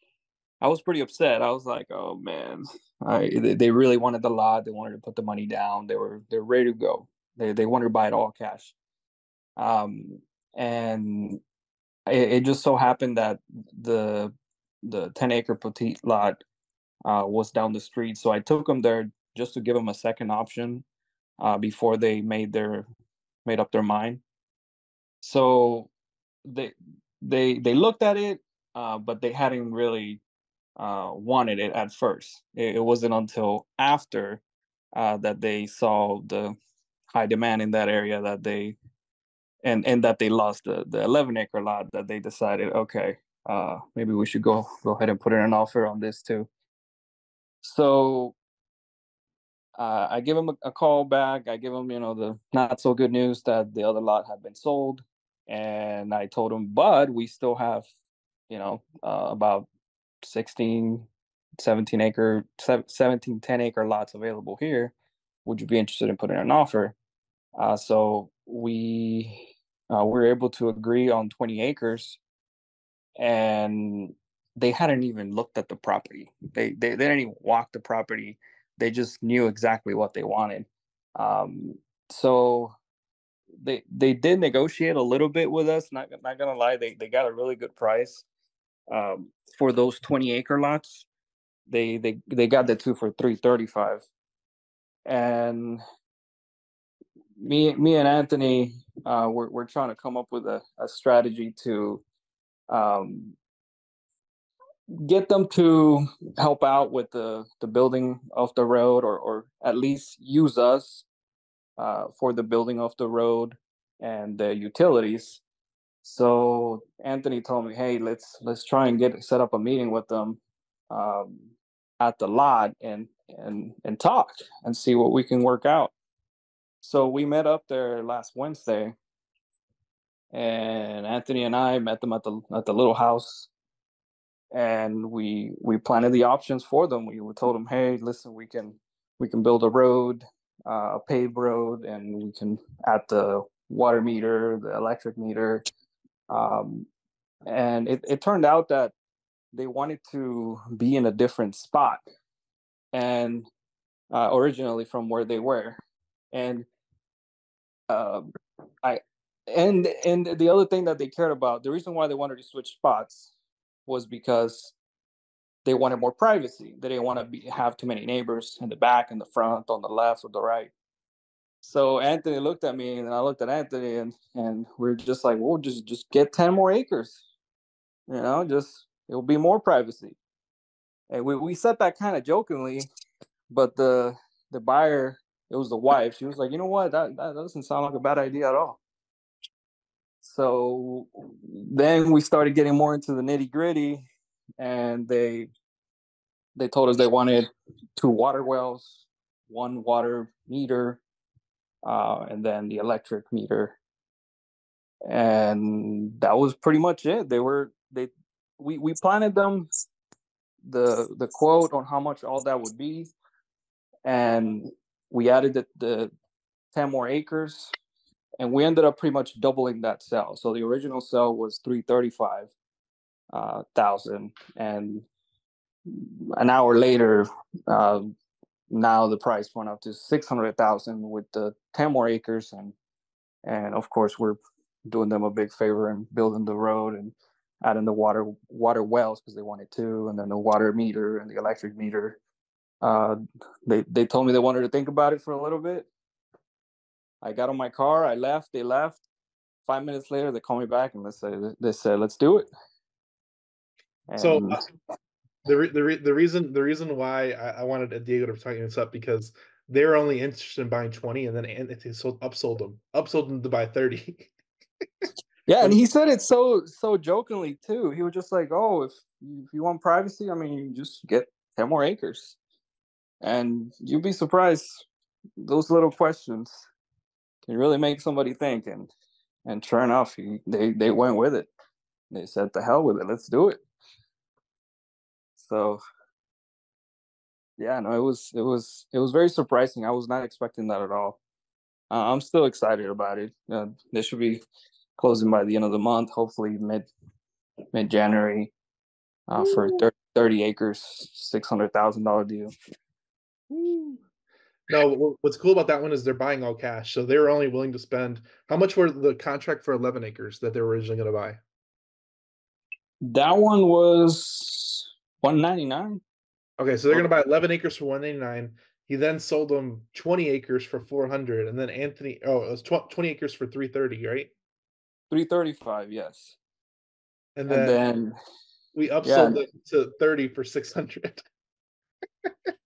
I was pretty upset. I was like, "Oh man, I they, really wanted the lot. They wanted to put the money down. They were they're ready to go. They they wanted to buy it all cash." Um, and it, it just so happened that the the ten acre Poteet lot uh, was down the street, so I took them there just to give them a second option uh, before they made their made up their mind. So they they they looked at it, uh, but they hadn't really uh, wanted it at first. It, it wasn't until after uh, that they saw the high demand in that area that they and and that they lost the the 11 acre lot that they decided okay uh maybe we should go go ahead and put in an offer on this too so uh, I give him a, a call back. I give him, you know, the not so good news that the other lot had been sold, and I told him, but we still have, you know, uh, about 16, 17 acre, sev- 17, 10 acre lots available here. Would you be interested in putting an offer? Uh, so we uh, were able to agree on 20 acres, and they hadn't even looked at the property. They they, they didn't even walk the property. They just knew exactly what they wanted. Um, so they they did negotiate a little bit with us. Not not gonna lie, they they got a really good price um, for those 20 acre lots. They they they got the two for 335, and me me and Anthony uh, we're we're trying to come up with a, a strategy to um, get them to help out with the the building of the road or or at least use us uh, for the building of the road and the utilities. So anthony told me hey let's let's try and get set up a meeting with them um, at the lot and and and talk and see what we can work out. So we met up there last wednesday and anthony and i met them at the at the little house and we we planted the options for them. We we told them, hey, listen, we can we can build a road, uh, a paved road, and we can add the water meter, the electric meter, um, and it, it turned out that they wanted to be in a different spot, and uh, originally from where they were, and um, I and and the other thing that they cared about, the reason why they wanted to switch spots was because they wanted more privacy. They didn't want to be, have too many neighbors in the back, in the front, on the left, or the right. So Anthony looked at me, and I looked at Anthony, and and we are just like, "Well, just just get ten more acres, you know, just it'll be more privacy." And we we said that kind of jokingly, but the the buyer, it was the wife. She was like, "You know what? That that doesn't sound like a bad idea at all." So then we started getting more into the nitty gritty, and they they told us they wanted two water wells, one water meter, uh, and then the electric meter. And that was pretty much it. They were they we we planted them the the quote on how much all that would be, and we added the, the ten more acres, and we ended up pretty much doubling that sale. So the original sale was three thirty five uh, thousand, and an hour later, uh, now the price went up to 600,000 with the 10 more acres and and of course we're doing them a big favor and building the road and adding the water water wells because they wanted to and then the water meter and the electric meter uh, they they told me they wanted to think about it for a little bit i got on my car i left they left five minutes later they called me back and they said they said let's do it and so uh, the re- the re- the reason the reason why I, I wanted Diego to talk this up because they were only interested in buying twenty, and then and they sold upsold them, upsold them to buy thirty. yeah, and he said it so so jokingly too. He was just like, "Oh, if if you want privacy, I mean, you just get ten more acres," and you'd be surprised. Those little questions can really make somebody think, and and sure enough, he, they they went with it. They said, "The hell with it, let's do it." So yeah, no, it was it was it was very surprising. I was not expecting that at all. Uh, I'm still excited about it. Uh, they should be closing by the end of the month, hopefully mid mid January, uh, for 30, 30 acres, six hundred thousand dollar deal. No, what's cool about that one is they're buying all cash, so they were only willing to spend. How much were the contract for eleven acres that they were originally going to buy? That one was 199 Okay, so they're gonna buy 11 acres for 199. He then sold them 20 acres for 400, and then Anthony, oh, it was 20 acres for 330, right? 335, yes. And then, and then we upsold yeah. it to 30 for 600.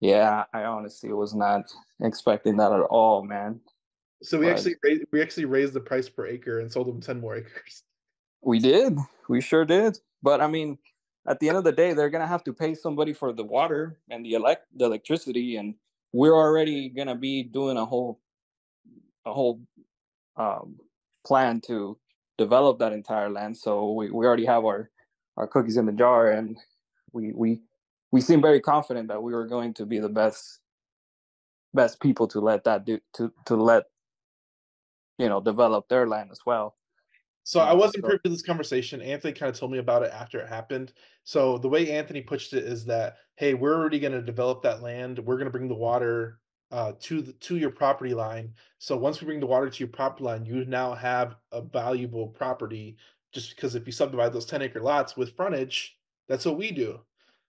yeah, I honestly was not expecting that at all, man. So we but... actually raised, we actually raised the price per acre and sold them 10 more acres. We did. We sure did. But I mean, at the end of the day, they're gonna have to pay somebody for the water and the elect the electricity, and we're already gonna be doing a whole a whole um, plan to develop that entire land. So we, we already have our our cookies in the jar, and we we we seem very confident that we were going to be the best best people to let that do to to let you know develop their land as well. So I wasn't privy to this conversation. Anthony kind of told me about it after it happened. So the way Anthony pushed it is that, hey, we're already going to develop that land. We're going to bring the water uh, to the, to your property line. So once we bring the water to your property line, you now have a valuable property. Just because if you subdivide those ten acre lots with frontage, that's what we do.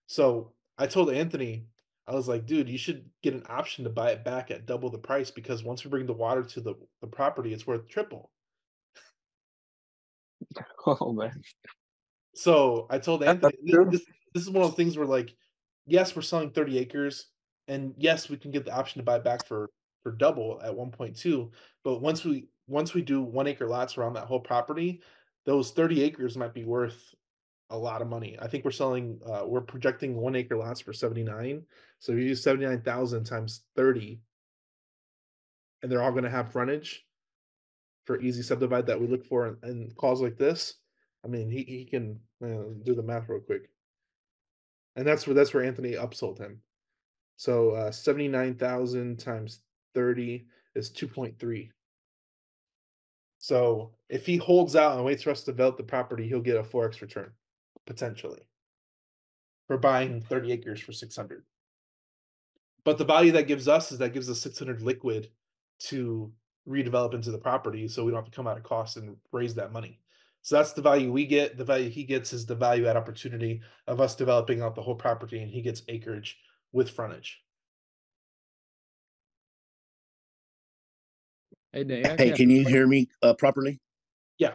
So I told Anthony, I was like, dude, you should get an option to buy it back at double the price because once we bring the water to the, the property, it's worth triple. Oh man. So I told Anthony this, this, this is one of the things where like, yes, we're selling 30 acres, and yes, we can get the option to buy back for for double at 1.2. But once we once we do one acre lots around that whole property, those 30 acres might be worth a lot of money. I think we're selling uh we're projecting one acre lots for 79. So if you use 79,000 times 30, and they're all gonna have frontage for easy subdivide that we look for in, calls like this, I mean, he, he can uh, do the math real quick. And that's where that's where Anthony upsold him. So uh, seventy nine thousand times thirty is two point three. So if he holds out and waits for us to develop the property, he'll get a four x return potentially for buying thirty acres for six hundred. But the value that gives us is that gives us six hundred liquid to redevelop into the property, so we don't have to come out of cost and raise that money. So that's the value we get. The value he gets is the value add opportunity of us developing out the whole property, and he gets acreage with frontage. Hey, Dan, Hey, can you hear me uh, properly? Yeah.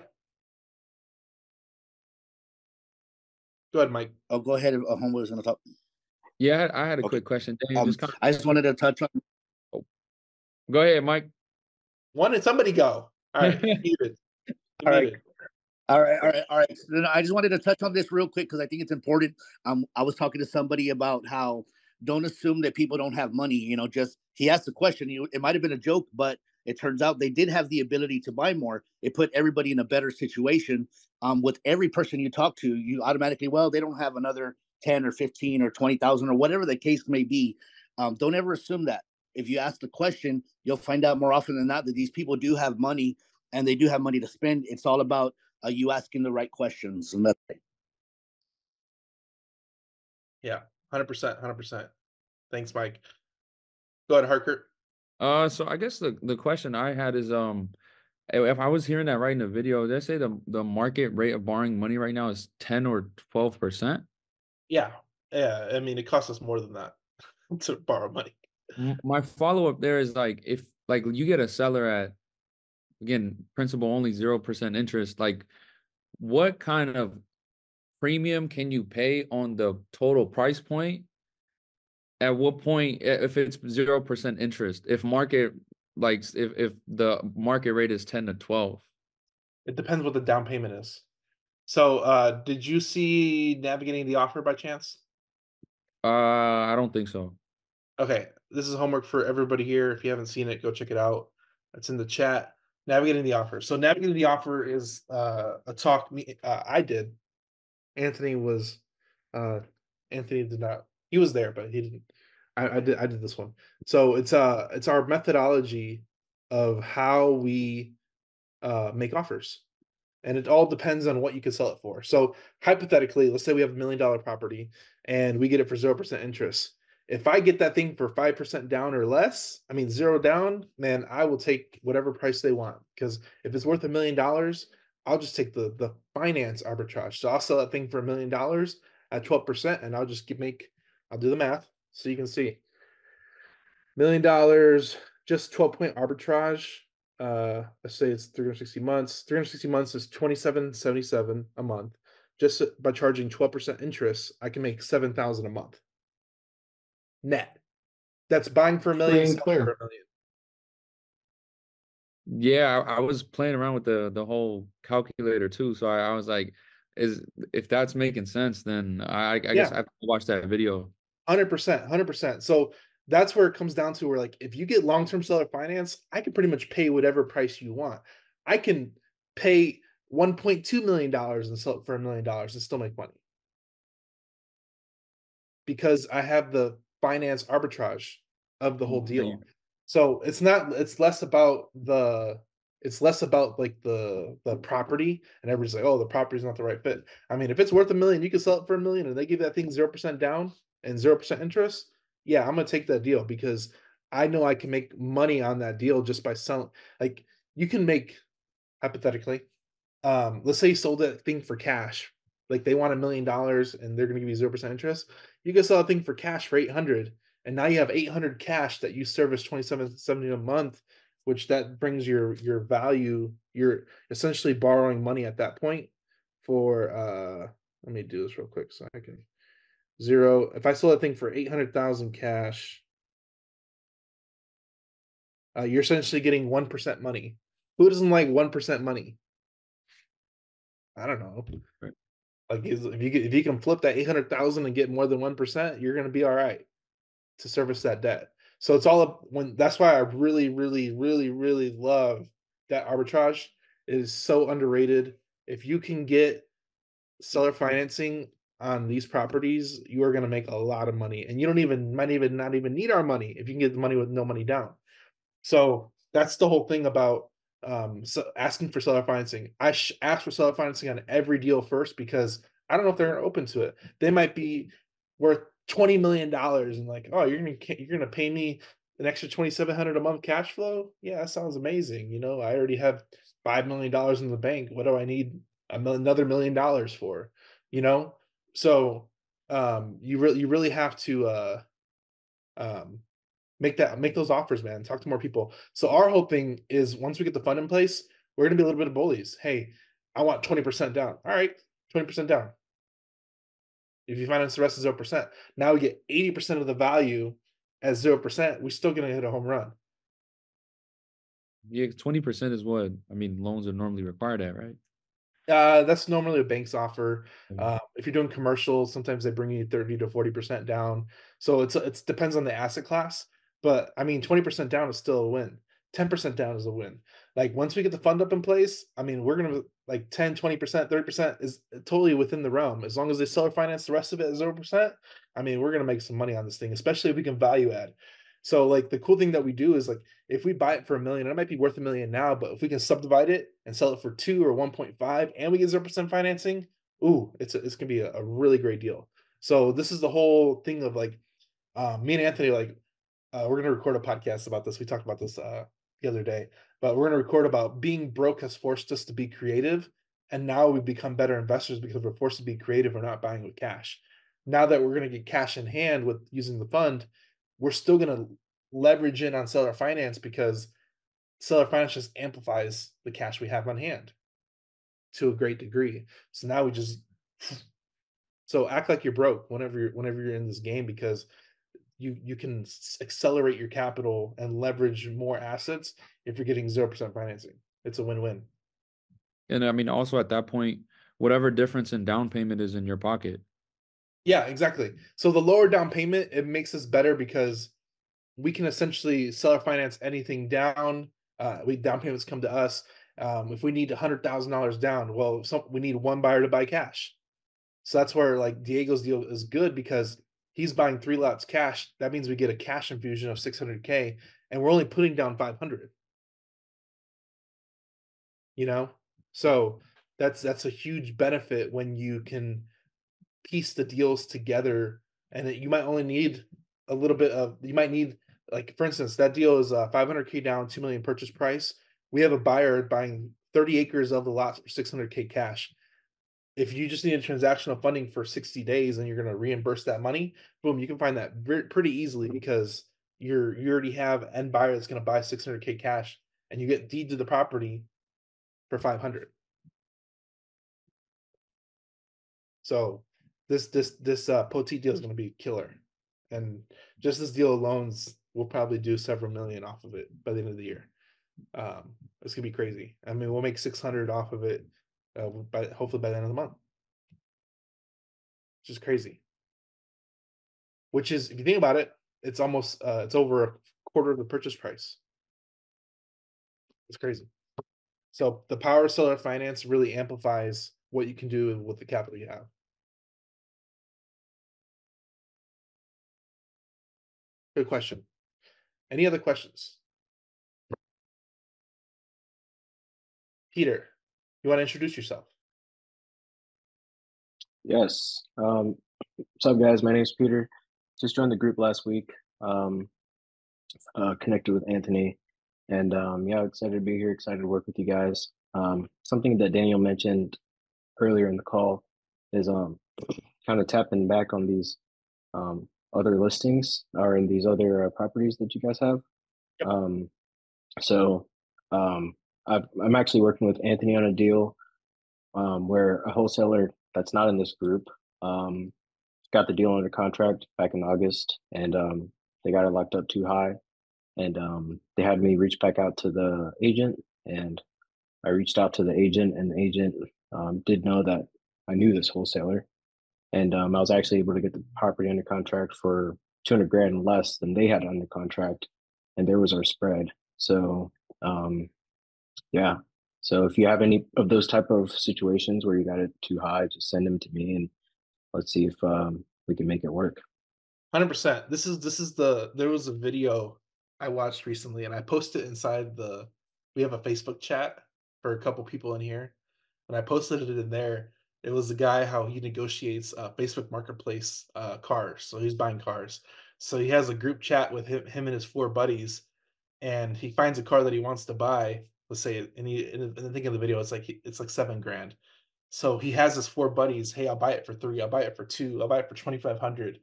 Go ahead, Mike. Oh, go ahead. Uh, Homeboy was gonna talk. Yeah, I had, a Okay. quick question. Dan, Um, just kind I just wanted to touch on. go ahead, Mike. One and somebody go. All right, you're muted. You're All right. muted. All right, all right, all right. So then I just wanted to touch on this real quick because I think it's important. Um, I was talking to somebody about how don't assume that people don't have money. You know, just he asked the question. You, it might have been a joke, but it turns out they did have the ability to buy more. It put everybody in a better situation. Um, with every person you talk to, you automatically, well, they don't have another ten or fifteen or twenty thousand or whatever the case may be. Um, don't ever assume that. If you ask the question, you'll find out more often than not that these people do have money and they do have money to spend. It's all about uh, you asking the right questions and. Yeah, hundred percent, hundred percent. Thanks, Mike. Go ahead, Harker. Uh, so I guess the the question I had is um, if I was hearing that right in the video, did they say the the market rate of borrowing money right now is ten or twelve percent. Yeah, yeah. I mean, it costs us more than that to borrow money. My follow up there is like if like you get a seller at again principal only zero percent interest, like what kind of premium can you pay on the total price point? At what point, if it's zero percent interest, if market like if if the market rate is ten to twelve? It depends what the down payment is. So, uh, did you see navigating the offer by chance? Uh, I don't think so. Okay, this is homework for everybody here. If you haven't seen it, go check it out. It's in the chat. Navigating the offer. So navigating the offer is uh, a talk me uh, I did. Anthony was uh, Anthony did not. He was there, but he didn't. I, I did. I did this one. So it's uh it's our methodology of how we uh, make offers, and it all depends on what you can sell it for. So hypothetically, let's say we have a million dollar property and we get it for zero percent interest if I get that thing for five percent down or less, I mean zero down, man, I will take whatever price they want. Because if it's worth a million dollars, I'll just take the the finance arbitrage. So I'll sell that thing for a million dollars at twelve percent, and I'll just make. I'll do the math so you can see. Million dollars, just twelve point arbitrage. Uh, let's say it's three hundred sixty months. Three hundred sixty months is twenty seven seventy seven a month. Just by charging twelve percent interest, I can make seven thousand a month net. That's buying for a million, Free and selling for clear. a million. Yeah, I, I was playing around with the the whole calculator too, so I, I was like, is if that's making sense, then I I guess I have to watch that video. Hundred percent, hundred percent. So that's where it comes down to where like if you get long-term seller finance, I can pretty much pay whatever price you want. I can pay one point two million dollars and sell it for a million dollars and still make money. Because I have the finance arbitrage of the whole Mm, so deal. So it's not it's less about the it's less about like the the property and everybody's like, oh, the property's not the right fit. I mean, if it's worth a million, you can sell it for a million and they give that thing zero percent down and zero percent interest. Yeah, I'm gonna take that deal because I know I can make money on that deal just by selling. Like you can make hypothetically, um, let's say you sold that thing for cash, like they want a million dollars and they're gonna give you zero percent interest. You can sell a thing for cash for eight hundred, and now you have eight hundred cash that you service twenty seven seventy a month, which that brings your your value. You're essentially borrowing money at that point for uh. Let me do this real quick so I can zero. If I sold that thing for eight hundred thousand cash, uh, you're essentially getting one percent money. Who doesn't like one percent money? I don't know. Right. Like if you get, if you can flip that eight hundred thousand and get more than one percent, you're gonna be all right to service that debt. So it's all up when that's why I really, really, really, really love that arbitrage. It is so underrated. If you can get seller financing on these properties, you are gonna make a lot of money and you don't even, might even not even need our money if you can get the money with no money down. So that's the whole thing about um so asking for seller financing. I sh- ask for seller financing on every deal first because I don't know if they're open to it. They might be worth twenty million dollars and like, oh, you're gonna you're gonna pay me an extra twenty seven hundred a month cash flow. Yeah, that sounds amazing. You know, I already have five million dollars in the bank. What do I need another million dollars for? You know, so um, you really you really have to uh, um, make that make those offers, man. Talk to more people. So our whole thing is once we get the fund in place, we're gonna be a little bit of bullies. Hey, I want twenty percent down. All right, twenty percent down. If you finance the rest of zero percent, now we get eighty percent of the value at zero percent. We're still gonna hit a home run. Yeah, twenty percent is what, I mean, loans are normally required at, right? Uh, that's normally a bank's offer. Uh, if you're doing commercials, sometimes they bring you thirty to forty percent down. So it's it's depends on the asset class. But I mean, twenty percent down is still a win. Ten percent down is a win. Like once we get the fund up in place, I mean, we're gonna like 10, 20 percent, thirty percent is totally within the realm. As long as they seller finance the rest of it at zero percent, I mean, we're gonna make some money on this thing, especially if we can value add. So like the cool thing that we do is like if we buy it for a million, it might be worth a million now, but if we can subdivide it and sell it for two or 1.5 and we get zero percent financing, ooh, it's a, it's gonna be a, a really great deal. So this is the whole thing of like uh, me and Anthony, like uh, we're gonna record a podcast about this. We talked about this uh, the other day, but we're gonna record about being broke has forced us to be creative, and now we've become better investors because we're forced to be creative. We're not buying with cash. Now that we're gonna get cash in hand with using the fund, we're still gonna leverage in on seller finance because seller finance just amplifies the cash we have on hand to a great degree. So now we just so act like you're broke whenever you're whenever you're in this game because you you can accelerate your capital and leverage more assets if you're getting zero percent financing. It's a win-win. And I mean, also at that point, whatever difference in down payment is in your pocket. Yeah, exactly. So the lower down payment it makes us better because we can essentially seller finance anything down. Uh, we down payments come to us. Um, if we need a hundred thousand dollars down, well, we need one buyer to buy cash. So that's where like Diego's deal is good because he's buying three lots cash. That means we get a cash infusion of six hundred k, and we're only putting down five hundred. You know, so that's that's a huge benefit when you can piece the deals together, and that you might only need a little bit of you might need like for instance that deal is uh 500k down 2 million purchase price. We have a buyer buying 30 acres of the lots for 600k cash. If you just need a transactional funding for 60 days and you're going to reimburse that money boom you can find that very, pretty easily because you're you already have an buyer that's going to buy 600k cash and you get deed to the property for 500 so this this this uh poteet deal is going to be killer and just this deal alone's we'll probably do several million off of it by the end of the year. Um, it's gonna be crazy. I mean, we'll make six hundred off of it, uh, by hopefully by the end of the month. Which is crazy. Which is, if you think about it, it's almost uh, it's over a quarter of the purchase price. It's crazy. So the power of seller finance really amplifies what you can do with the capital you have. Good question. Any other questions? Peter, you want to introduce yourself? Yes. Um, what's up, guys? My name is Peter. Just joined the group last week. Um, uh, connected with Anthony, and um, yeah, excited to be here. Excited to work with you guys. Um, something that Daniel mentioned earlier in the call is um, kind of tapping back on these um, other listings or in these other uh, properties that you guys have. Um, so um, I've, I'm actually working with Anthony on a deal um, where a wholesaler that's not in this group um, got the deal under contract back in August, and um, they got it locked up too high, and um, they had me reach back out to the agent, and I reached out to the agent, and the agent um, did know that I knew this wholesaler, and um, I was actually able to get the property under contract for 200 grand less than they had under contract, and there was our spread. So um, yeah, So if you have any of those type of situations where you got it too high, just send them to me and let's see if um, we can make it work. Hundred percent. This is this is the there was a video I watched recently and I posted inside the we have a Facebook chat for a couple people in here. And I posted it in there. It was the guy how he negotiates uh Facebook marketplace uh cars. So he's buying cars. So he has a group chat with him, him and his four buddies, and he finds a car that he wants to buy. Let's say, and he and the thing of the video, it's like it's like seven grand. So he has his four buddies. Hey, I'll buy it for three. I'll buy it for two. I'll buy it for twenty five hundred.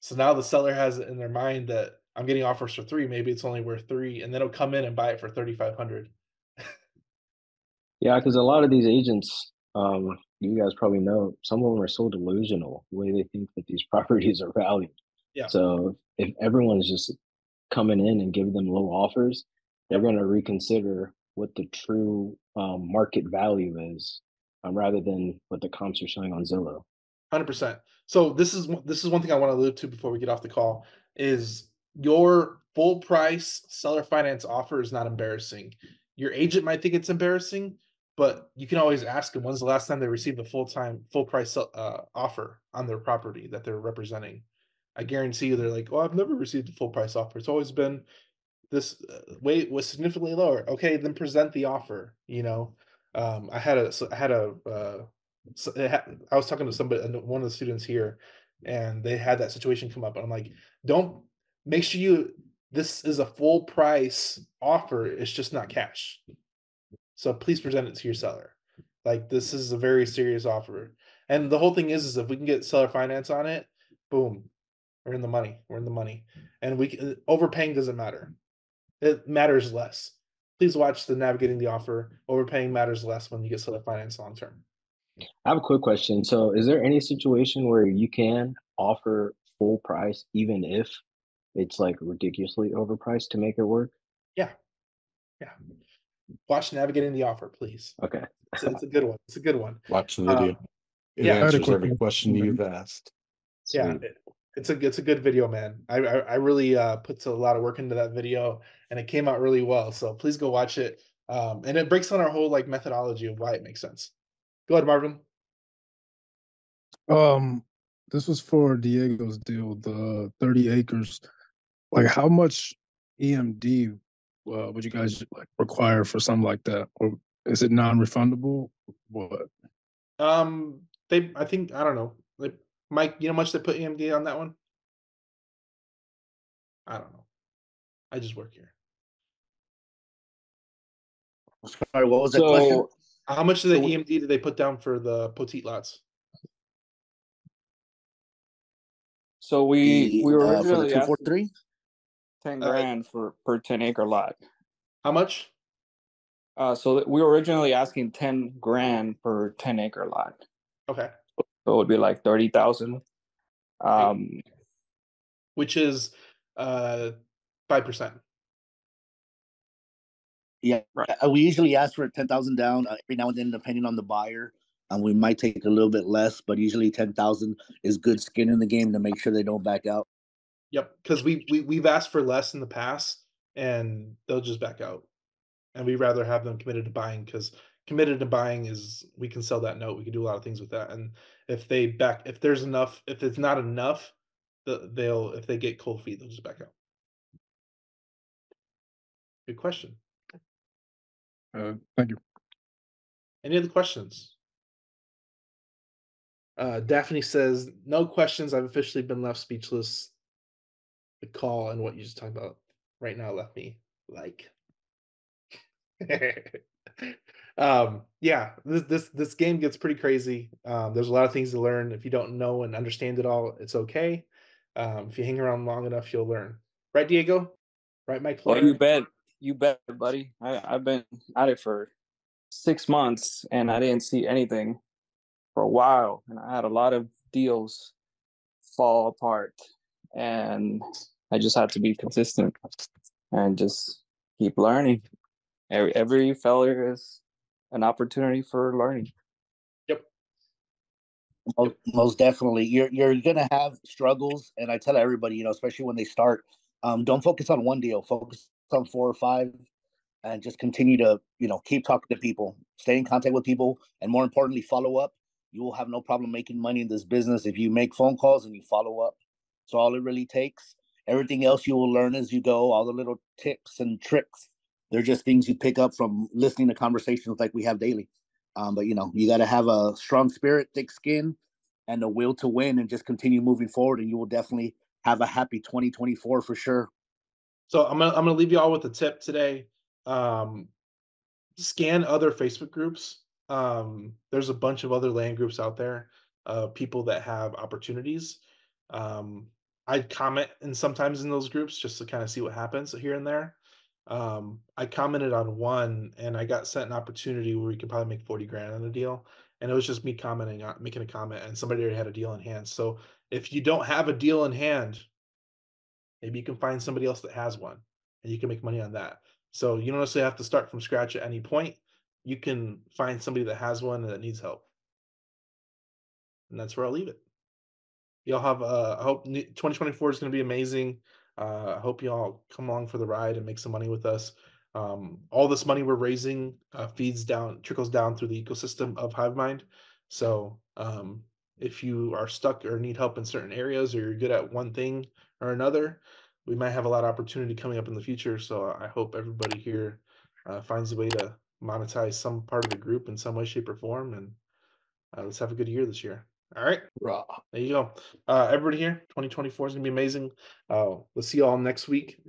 So now the seller has it in their mind that I'm getting offers for three. Maybe it's only worth three, and then he'll come in and buy it for thirty five hundred. Yeah, because a lot of these agents, um, you guys probably know, some of them are so delusional the way they think that these properties are valued. Yeah. So if everyone's just coming in and giving them low offers, they're going to reconsider what the true um, market value is, um, rather than what the comps are showing on Zillow. Hundred percent. So this is this is one thing I want to allude to before we get off the call is your full price seller finance offer is not embarrassing. Your agent might think it's embarrassing, but you can always ask them when's the last time they received a full time full price uh, offer on their property that they're representing. I guarantee you they're like, "Oh, I've never received a full price offer. It's always been this uh, weight was significantly lower." Okay, then present the offer. You know, um, I had a i had a uh, I was talking to somebody, one of the students here, and they had that situation come up, and I'm like, "Don't make sure you this is a full price offer. It's just not cash. So please present it to your seller. Like this is a very serious offer. And the whole thing is, is if we can get seller finance on it, boom, we're in the money. We're in the money, and we can, uh, overpaying doesn't matter. It matters less. Please watch the navigating the offer. Overpaying matters less when you get seller finance long term. I have a quick question. So, is there any situation where you can offer full price even if it's like ridiculously overpriced to make it work? Yeah, yeah. Watch navigating the offer, please. Okay, It's, it's a good one. It's a good one. Watch the Um, video. It yeah. I had a answers every question you've asked. Yeah, it- it's a it's a good video, man. I I, I really uh put a lot of work into that video, and it came out really well. So please go watch it. Um, and it breaks down our whole like methodology of why it makes sense. Go ahead, Marvin. Um, this was for Diego's deal, the thirty acres. Like, how much EMD well, would you guys like require for something like that, or is it non-refundable? What? Um, they. I think I don't know. Mike, you know much they put EMD on that one? I don't know. I just work here. Sorry, what was so, that question? How much of the EMD did they put down for the Poteet lots? So we we were originally for the two four three. 10 grand uh, for per 10 acre lot. How much? Uh, so we were originally asking 10 grand per 10 acre lot. Okay. So it would be like 30,000. Um, which is uh 5%. Yeah, right. Uh, we usually ask for 10,000 down uh, every now and then depending on the buyer. and we might take a little bit less, but usually 10,000 is good skin in the game to make sure they don't back out. Yep, because we we we've asked for less in the past, and they'll just back out, and we'd rather have them committed to buying because committed to buying is we can sell that note. We can do a lot of things with that, and if they back, if there's enough, if it's not enough, the, they'll if they get cold feet, they'll just back out. Good question. Uh, thank you. Any other questions? Uh, Daphne says, no questions. I've officially been left speechless. The call and what you just talked about right now left me like. um, yeah, this this this game gets pretty crazy. Um, there's a lot of things to learn. If you don't know and understand it all, it's okay. Um, if you hang around long enough, you'll learn. Right, Diego? Right, Mike? well, Flair? you bet, you bet, buddy. I I've been at it for six months and I didn't see anything for a while, and I had a lot of deals fall apart, and I just had to be consistent and just keep learning. Every every failure is an opportunity for learning. Most, most definitely, you're you're gonna have struggles, and I tell everybody, you know, especially when they start, um, don't focus on one deal. Focus on four or five, and just continue to, you know, keep talking to people, stay in contact with people, and more importantly, follow up. You will have no problem making money in this business if you make phone calls and you follow up. So all it really takes. Everything else you will learn as you go, all the little tips and tricks. They're just things you pick up from listening to conversations like we have daily. Um, but you know, you got to have a strong spirit, thick skin, and a will to win, and just continue moving forward. And you will definitely have a happy 2024 for sure. So I'm gonna I'm gonna leave you all with a tip today. Um, scan other Facebook groups. Um, there's a bunch of other land groups out there, uh, people that have opportunities. Um, I comment and sometimes in those groups just to kind of see what happens here and there. Um, I commented on one and I got sent an opportunity where we could probably make 40 grand on a deal. And it was just me commenting on making a comment and somebody already had a deal in hand. So if you don't have a deal in hand, maybe you can find somebody else that has one and you can make money on that. So you don't necessarily have to start from scratch at any point. You can find somebody that has one and that needs help. And that's where I'll leave it. Y'all have uh hope 2024 is going to be amazing. Uh I hope y'all come along for the ride and make some money with us. Um all this money we're raising uh, feeds down trickles down through the ecosystem of HiveMind. So um if you are stuck or need help in certain areas or you're good at one thing or another, we might have a lot of opportunity coming up in the future. So I hope everybody here uh, finds a way to monetize some part of the group in some way, shape, or form, and uh, let's have a good year this year. All right, Raw. there you go. Uh, everybody here, 2024 is gonna be amazing. Uh, we'll see you all next week,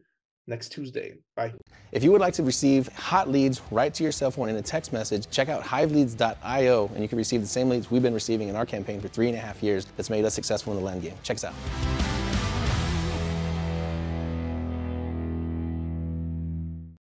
next Tuesday. Bye. If you would like to receive hot leads right to your cell phone in a text message, check out hiveleads.io and you can receive the same leads we've been receiving in our campaign for three and a half years that's made us successful in the land game. Check us out.